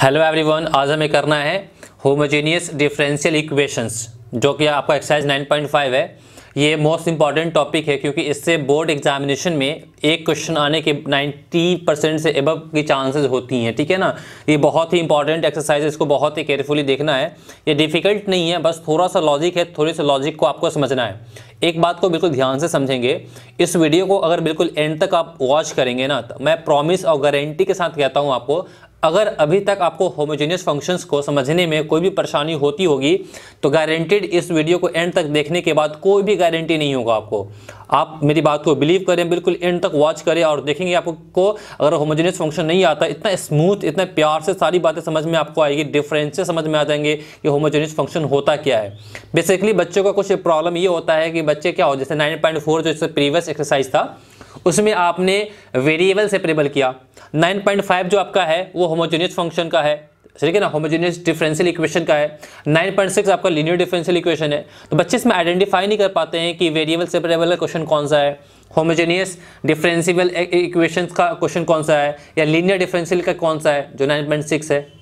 Hello everyone आज हमें करना है होमोजेनियस डिफरेंशियल इक्वेशंस जो कि आपका एक्सरसाइज 9.5 है। ये मोस्ट इंपॉर्टेंट टॉपिक है, क्योंकि इससे बोर्ड एग्जामिनेशन में एक क्वेश्चन आने के 90 परसेंट से एबव की चांसेस होती हैं, ठीक है ना? ये बहुत ही इंपॉर्टेंट एक्सरसाइज है, इसको बहुत ही केयरफुली देखना है। ये डिफ़िकल्ट नहीं है, बस थोड़ा सा लॉजिक है थोड़ी सा लॉजिक को आपको समझना है। एक बात को बिल्कुल ध्यान से समझेंगे, इस वीडियो को अगर बिल्कुल एंड तक आप वॉच करेंगे ना तो मैं प्रॉमिस और गारंटी के साथ कहता हूँ आपको अगर अभी तक आपको होमोजेनियस फ़ंक्शंस को समझने में कोई भी परेशानी होती होगी तो गारंटेड इस वीडियो को एंड तक देखने के बाद कोई भी गारंटी नहीं होगा आपको। आप मेरी बात को बिलीव करें, बिल्कुल एंड तक वॉच करें और देखेंगे आपको अगर होमोजेनियस फ़ंक्शन नहीं आता, इतना स्मूथ इतना प्यार से सारी बातें समझ में आपको आएगी डिफरेंसेस समझ में आ जाएँगे कि होमोजेनियस फ़ंक्शन होता क्या है। बेसिकली बच्चों का कुछ प्रॉब्लम ये होता है कि बच्चे क्या हो, जैसे नाइन जो इससे प्रीवियस एक्सरसाइज था, उसमें आपने वेरिएबल सेपरेबल किया। 9.5 जो आपका है, वो होमोजेनियस फ़ंक्शन का है। ठीक है ना? होमोजेनियस डिफरेंशियल इक्वेशन का है। 9.6 आपका लीनियर डिफरेंशियल इक्वेशन है। तो बच्चे इसमें आइडेंटिफाई नहीं कर पाते हैं कि वेरिएबल सेपरेबल का क्वेश्चन कौन सा है। होमोजेनियस डिफरेंशियल इक्वेशन का क्वेश्चन कौन सा है? या लीनियर डिफरेंशियल का कौन सा है, जो 9.6 है।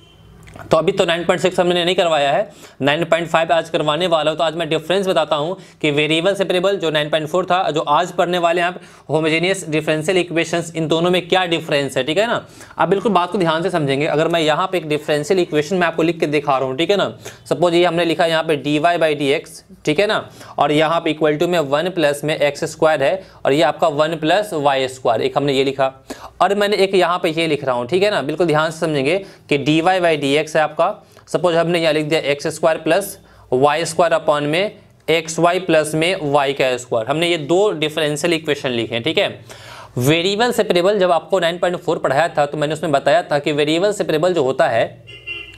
तो अभी तो 9.6 हमने नहीं करवाया है। 9.5 आज करवाने वाला हूँ। तो आज मैं डिफरेंस बताता हूँ कि वेरिएबल सेपरेबल जो 9.4 था, जो आज पढ़ने वाले आप होमोजेनियस डिफरेंशियल इक्वेशंस इन दोनों में क्या डिफरेंस है, ठीक है ना? आप बिल्कुल बात को ध्यान से समझेंगे। अगर मैं यहाँ पे एक डिफरेंशियल इक्वेशन मैं आपको लिख के दिखा रहा हूँ, ठीक है ना? सपोज़ ये हमने लिखा यहाँ पे d y by d x ठीक है ना? और यहाँ पे इक्वल टू में वन प्लस में एक्स स्क्वायर है, और ये आपका वन प्लस वाई स्क्वायर एक हमने ये लिखा। और मैंने एक यहाँ पे ये लिख रहा हूँ, ठीक है ना? बिल्कुल ध्यान से समझेंगे कि d y by d x है आपका। सपोज़ हमने यहाँ लिख दिया x square plus y square upon में एक्स वाई प्लस में वाई का स्क्वायर हमने ये दो डिफरेंशियल इक्वेशन लिखे हैं, ठीक है? वेरिएबल सेपरेबल जब आपको 9.4 पढ़ाया था तो मैंने उसमें बताया था कि वेरिएबल सेपरेबल जो होता है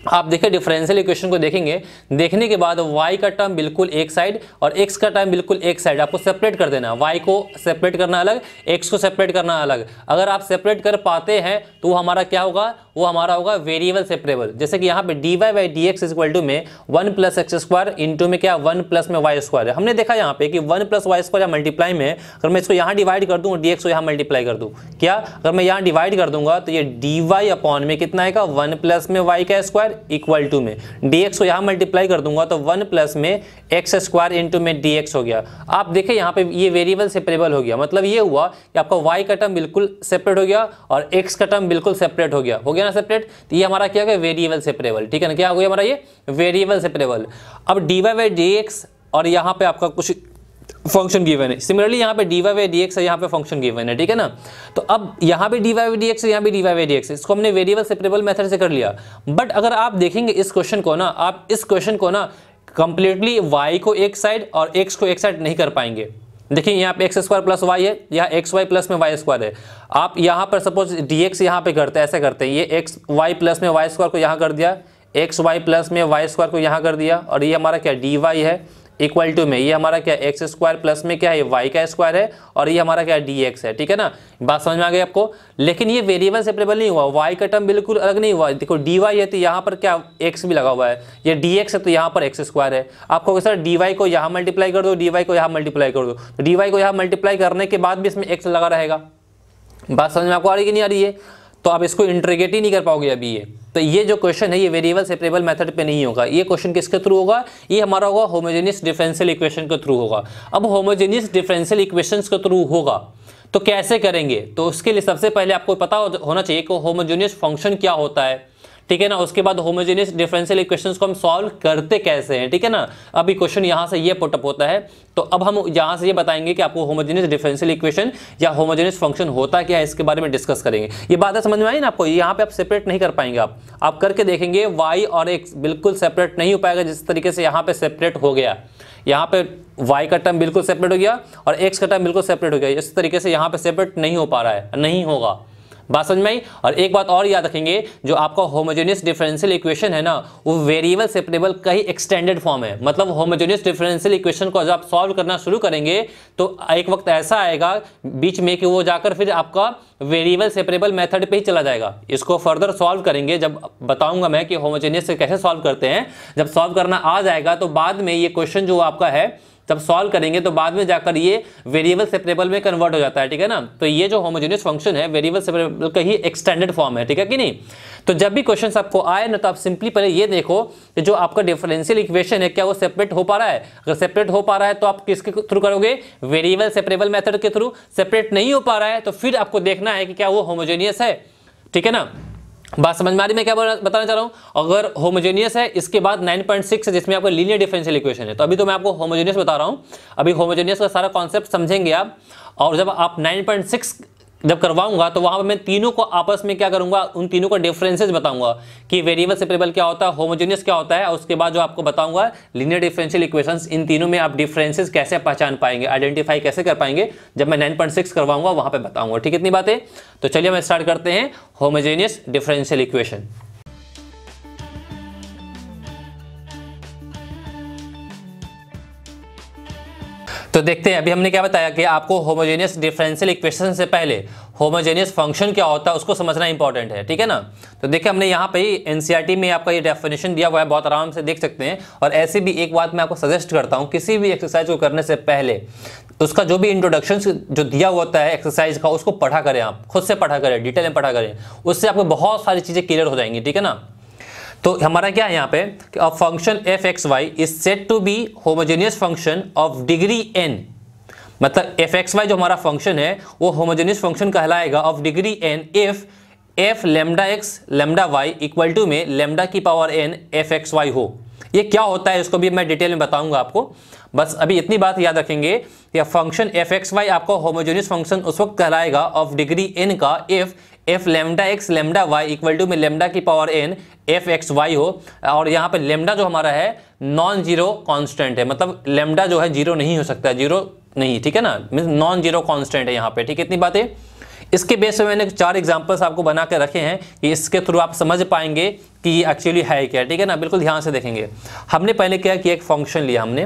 आप देखिए डिफरेंशियल इक्वेशन को देखेंगे, देखने के बाद y का टर्म बिल्कुल एक साइड और x का टर्म बिल्कुल एक साइड आपको सेपरेट कर देना, y को सेपरेट करना अलग, x को सेपरेट करना अलग। अगर आप सेपरेट कर पाते हैं तो हमारा क्या होगा? वो हमारा होगा वेरिएबल सेपरेबल जैसे कि यहाँ पे d y by d x equal to में one plus x square into में क्या? वन प्लस में वाई स्क्वायर है। हमने देखा यहाँ पे कि वन प्लस वाई स्क्वायर या मल्टीप्लाई में, अगर मैं इसको यहाँ डिवाइड कर दूँ डी एक्स को यहाँ मल्टीप्लाई कर दूँ, क्या? अगर मैं यहाँ डिवाइड कर दूँगा तो ये डी वाई अपॉन में कितना आएगा? वन प्लस में वाई का स्क्वायर इक्वल टू में। डी को यहाँ मल्टीप्लाई कर दूँगा तो वन प्लस में एक्स स्क्वायर इंटू में डीएक्स हो गया। आप देखें यहाँ पे ये वेरिएबल सेपरेबल हो गया। मतलब ये हुआ कि आपका वाई का टर्म बिल्कुल सेपरेट हो गया और एक्स का टर्म बिल्कुल सेपरेट हो गया। हो गया ना सेपरेट तो ये हमारा क्या हो गया? वेरिएबल सेपरेबल ठीक है ना? क्या हो गया हमारा ये? वेरिएबल सेपरेबल अब डी वाई और यहाँ पे आपका कुछ फ़ंक्शन गिवन है। सिमिलरली यहाँ पे d y by d x है, यहाँ पे फ़ंक्शन गिवन है, ठीक है ना? तो अब यहाँ पे d y by d x यहाँ पे d y by d x इसको हमने वेरिएबल सेपरेबल मेथड से कर लिया। बट अगर आप देखेंगे इस क्वेश्चन को ना, आप इस क्वेश्चन को ना कंप्लीटली वाई को एक साइड और एक्स को एक साइड नहीं कर पाएँगे। देखिए, यहाँ पे एक्स स्क्वायर प्लस वाई है, यहाँ एक्स वाई प्लस में वाई स्क्वायर है। आप यहाँ पर सपोज़ डी एक्स यहाँ पे करते हैं, ऐसे करते हैं। ये एक्स वाई प्लस में वाई स्क्वायर को यहाँ कर दिया एक्स वाई प्लस में वाई स्क्वायर को यहाँ कर दिया, और ये हमारा क्या डी वाई है? इक्वल टू में। ये हमारा क्या एक्स स्क्वायर प्लस में क्या है? वाई का स्क्वायर है और ये हमारा क्या डी एक्स है, ठीक है ना? बात समझ में आ गई आपको? लेकिन ये वेरिएबल सेपरेबल नहीं हुआ। वाई का टर्म बिल्कुल अलग नहीं हुआ। देखो डी वाई है तो यहाँ पर क्या एक्स भी लगा हुआ है। ये डी एक्स है तो यहाँ पर एक्स स्क्वायर है। आपको सर डी वाई को यहाँ मल्टीप्लाई कर दो डी वाई को यहाँ मल्टीप्लाई कर दो। तो डी वाई को यहाँ मल्टीप्लाई करने के बाद भी इसमें एक्स लगा रहेगा। बात समझ में आपको आ रही कि नहीं आ रही है? तो आप इसको इंट्रीगेट ही नहीं कर पाओगे अभी ये। तो ये जो क्वेश्चन है, ये वेरिएबल सेपरेबल मेथड पे नहीं होगा। ये क्वेश्चन किसके थ्रू होगा? ये हमारा होगा होमोजेनियस डिफरेंशियल इक्वेशन के थ्रू होगा। अब होमोजेनियस डिफरेंशियल इक्वेशंस के थ्रू होगा तो कैसे करेंगे? तो उसके लिए सबसे पहले आपको पता होना चाहिए कि होमोजेनियस फ़ंक्शन क्या होता है। ठीक है ना? उसके बाद होमोजेनियस डिफरेंशियल इक्वेशंस को हम सॉल्व करते कैसे हैं? ठीक है ना? अभी क्वेश्चन यहाँ से ये पुटअप होता है। तो अब हम यहाँ से ये बताएँगे कि आपको होमोजेनियस डिफरेंशियल इक्वेशन या होमोजेनियस फ़ंक्शन होता क्या है? इसके बारे में डिस्कस करेंगे। ये बातें समझ में आई ना आपको? यहाँ पे आप सेपरेट नहीं कर पाएँगे आप। आप करके देखेंगे वाई और एक्स बिल्कुल सेपरेट नहीं हो पाएगा, जिस तरीके से यहाँ पे सेपरेट हो गया। यहाँ पे y का टर्म बिल्कुल सेपरेट हो गया और x का टर्म बिल्कुल सेपरेट हो गया। इस तरीके से यहाँ पे सेपरेट नहीं हो पा रहा है। नहीं होगा। बात समझ में आई? और एक बात और याद रखेंगे, जो आपका होमोजेनियस डिफरेंशियल इक्वेशन है ना, वो वेरिएबल सेपरेबल का ही एक्सटेंडेड फॉर्म है। मतलब होमोजेनियस डिफरेंशियल इक्वेशन को जब आप सॉल्व करना शुरू करेंगे तो एक वक्त ऐसा आएगा, बीच में कि वो जाकर फिर आपका वेरिएबल सेपरेबल मेथड पे ही चला जाएगा। इसको फर्दर सॉल्व करेंगे। जब बताऊँगा मैं कि होमोजेनियस कैसे सॉल्व करते हैं, जब सॉल्व करना आ जाएगा तो बाद में ये क्वेश्चन जो आपका है जब सॉल्व करेंगे तो बाद में जाकर ये वेरिएबल सेपरेबल में कन्वर्ट हो जाता है, ठीक है ना? तो ये जो होमोजेनियस फ़ंक्शन है वेरिएबल सेपरेबल का ही एक्सटेंडेड फॉर्म है, ठीक है कि नहीं? तो जब भी क्वेश्चन आपको आए ना तो आप सिंपली पहले ये देखो कि जो आपका डिफरेंशियल इक्वेशन है, क्या वो सेपरेट हो पा रहा है? अगर सेपरेट हो पा रहा है तो आप किसके थ्रू करोगे? वेरिएबल सेपरेबल मेथड के थ्रू सेपरेट नहीं हो पा रहा है तो फिर आपको देखना है कि क्या वो होमोजेनियस है, ठीक है ना? बात समझ में आ रही मैं क्या बताना चाह रहा हूँ, अगर होमोजेनियस है, इसके बाद 9.6 है, जिसमें आपका लीनियर डिफरेंशियल इक्वेशन है। तो अभी तो मैं आपको होमोजेनियस बता रहा हूँ। अभी होमोजेनियस का सारा कॉन्सेप्ट समझेंगे आप, और जब आप 9.6 जब करवाऊँगा तो वहाँ पर मैं तीनों को आपस में क्या करूँगा, उन तीनों का डिफरेंसेस बताऊँगा कि वेरिएबल सेपरेबल क्या होता है होमोजेनियस क्या होता है, और उसके बाद जो आपको बताऊँगा लिनियर डिफरेंशियल इक्वेशंस इन तीनों में आप डिफरेंसेस कैसे पहचान पाएँगे आइडेंटिफाई कैसे कर पाएँगे, जब मैं 9.6 करवाऊँगा, वहाँ पर बताऊँगा। ठीक इतनी बातें? तो चलिए, हम स्टार्ट करते हैं होमोजेनियस डिफरेंशियल इक्वेशन तो देखते हैं, अभी हमने क्या बताया कि आपको होमोजेनियस डिफरेंशियल इक्वेशन से पहले होमोजेनियस फ़ंक्शन क्या होता है, उसको समझना इंपॉर्टेंट है, ठीक है ना? तो देखिए, हमने यहाँ पे एनसीईआरटी में आपका ये डेफिनेशन दिया हुआ है, बहुत आराम से देख सकते हैं। और ऐसे भी एक बात मैं आपको सजेस्ट करता हूँ, किसी भी एक्सरसाइज को करने से पहले उसका जो भी इंट्रोडक्शन जो दिया होता है एक्सरसाइज का, उसको पढ़ा करें आप, खुद से पढ़ा करें डिटेल में पढ़ा करें, उससे आपको बहुत सारी चीज़ें क्लियर हो जाएँगी, ठीक है ना? तो हमारा क्या है यहाँ पे कि a function f x y is said to be homogeneous function of degree n मतलब एफ़ एक्स वाई जो हमारा फ़ंक्शन है, वो होमोजेनियस फ़ंक्शन कहलाएगा of degree n if f lambda x lambda y equal to में lambda की power n f x y हो. ये क्या होता है, इसको भी मैं डिटेल में बताऊँगा आपको. बस अभी इतनी बात याद रखेंगे कि फ़ंक्शन एफ़ एक्स वाई आपको होमोजेनियस फ़ंक्शन उस वक्त कहलाएगा ऑफ़ डिग्री एन का if f lambda x lambda y equal to में लेमडा की power n f x y हो, और यहाँ पे लेमडा जो हमारा है नॉन ज़ीरो कांस्टेंट है। मतलब लेमडा जो है ज़ीरो नहीं हो सकता ज़ीरो नहीं, ठीक है ना? मीन नॉन ज़ीरो कांस्टेंट है यहाँ पे, ठीक है? इतनी बातें। इसके बेस पे मैंने चार एग्जांपल्स आपको बना के रखे हैं कि इसके थ्रू आप समझ पाएँगे कि ये एक्चुअली है क्या, ठीक है ना? बिल्कुल ध्यान से देखेंगे। हमने पहले क्या किया? एक फ़ंक्शन लिया हमने।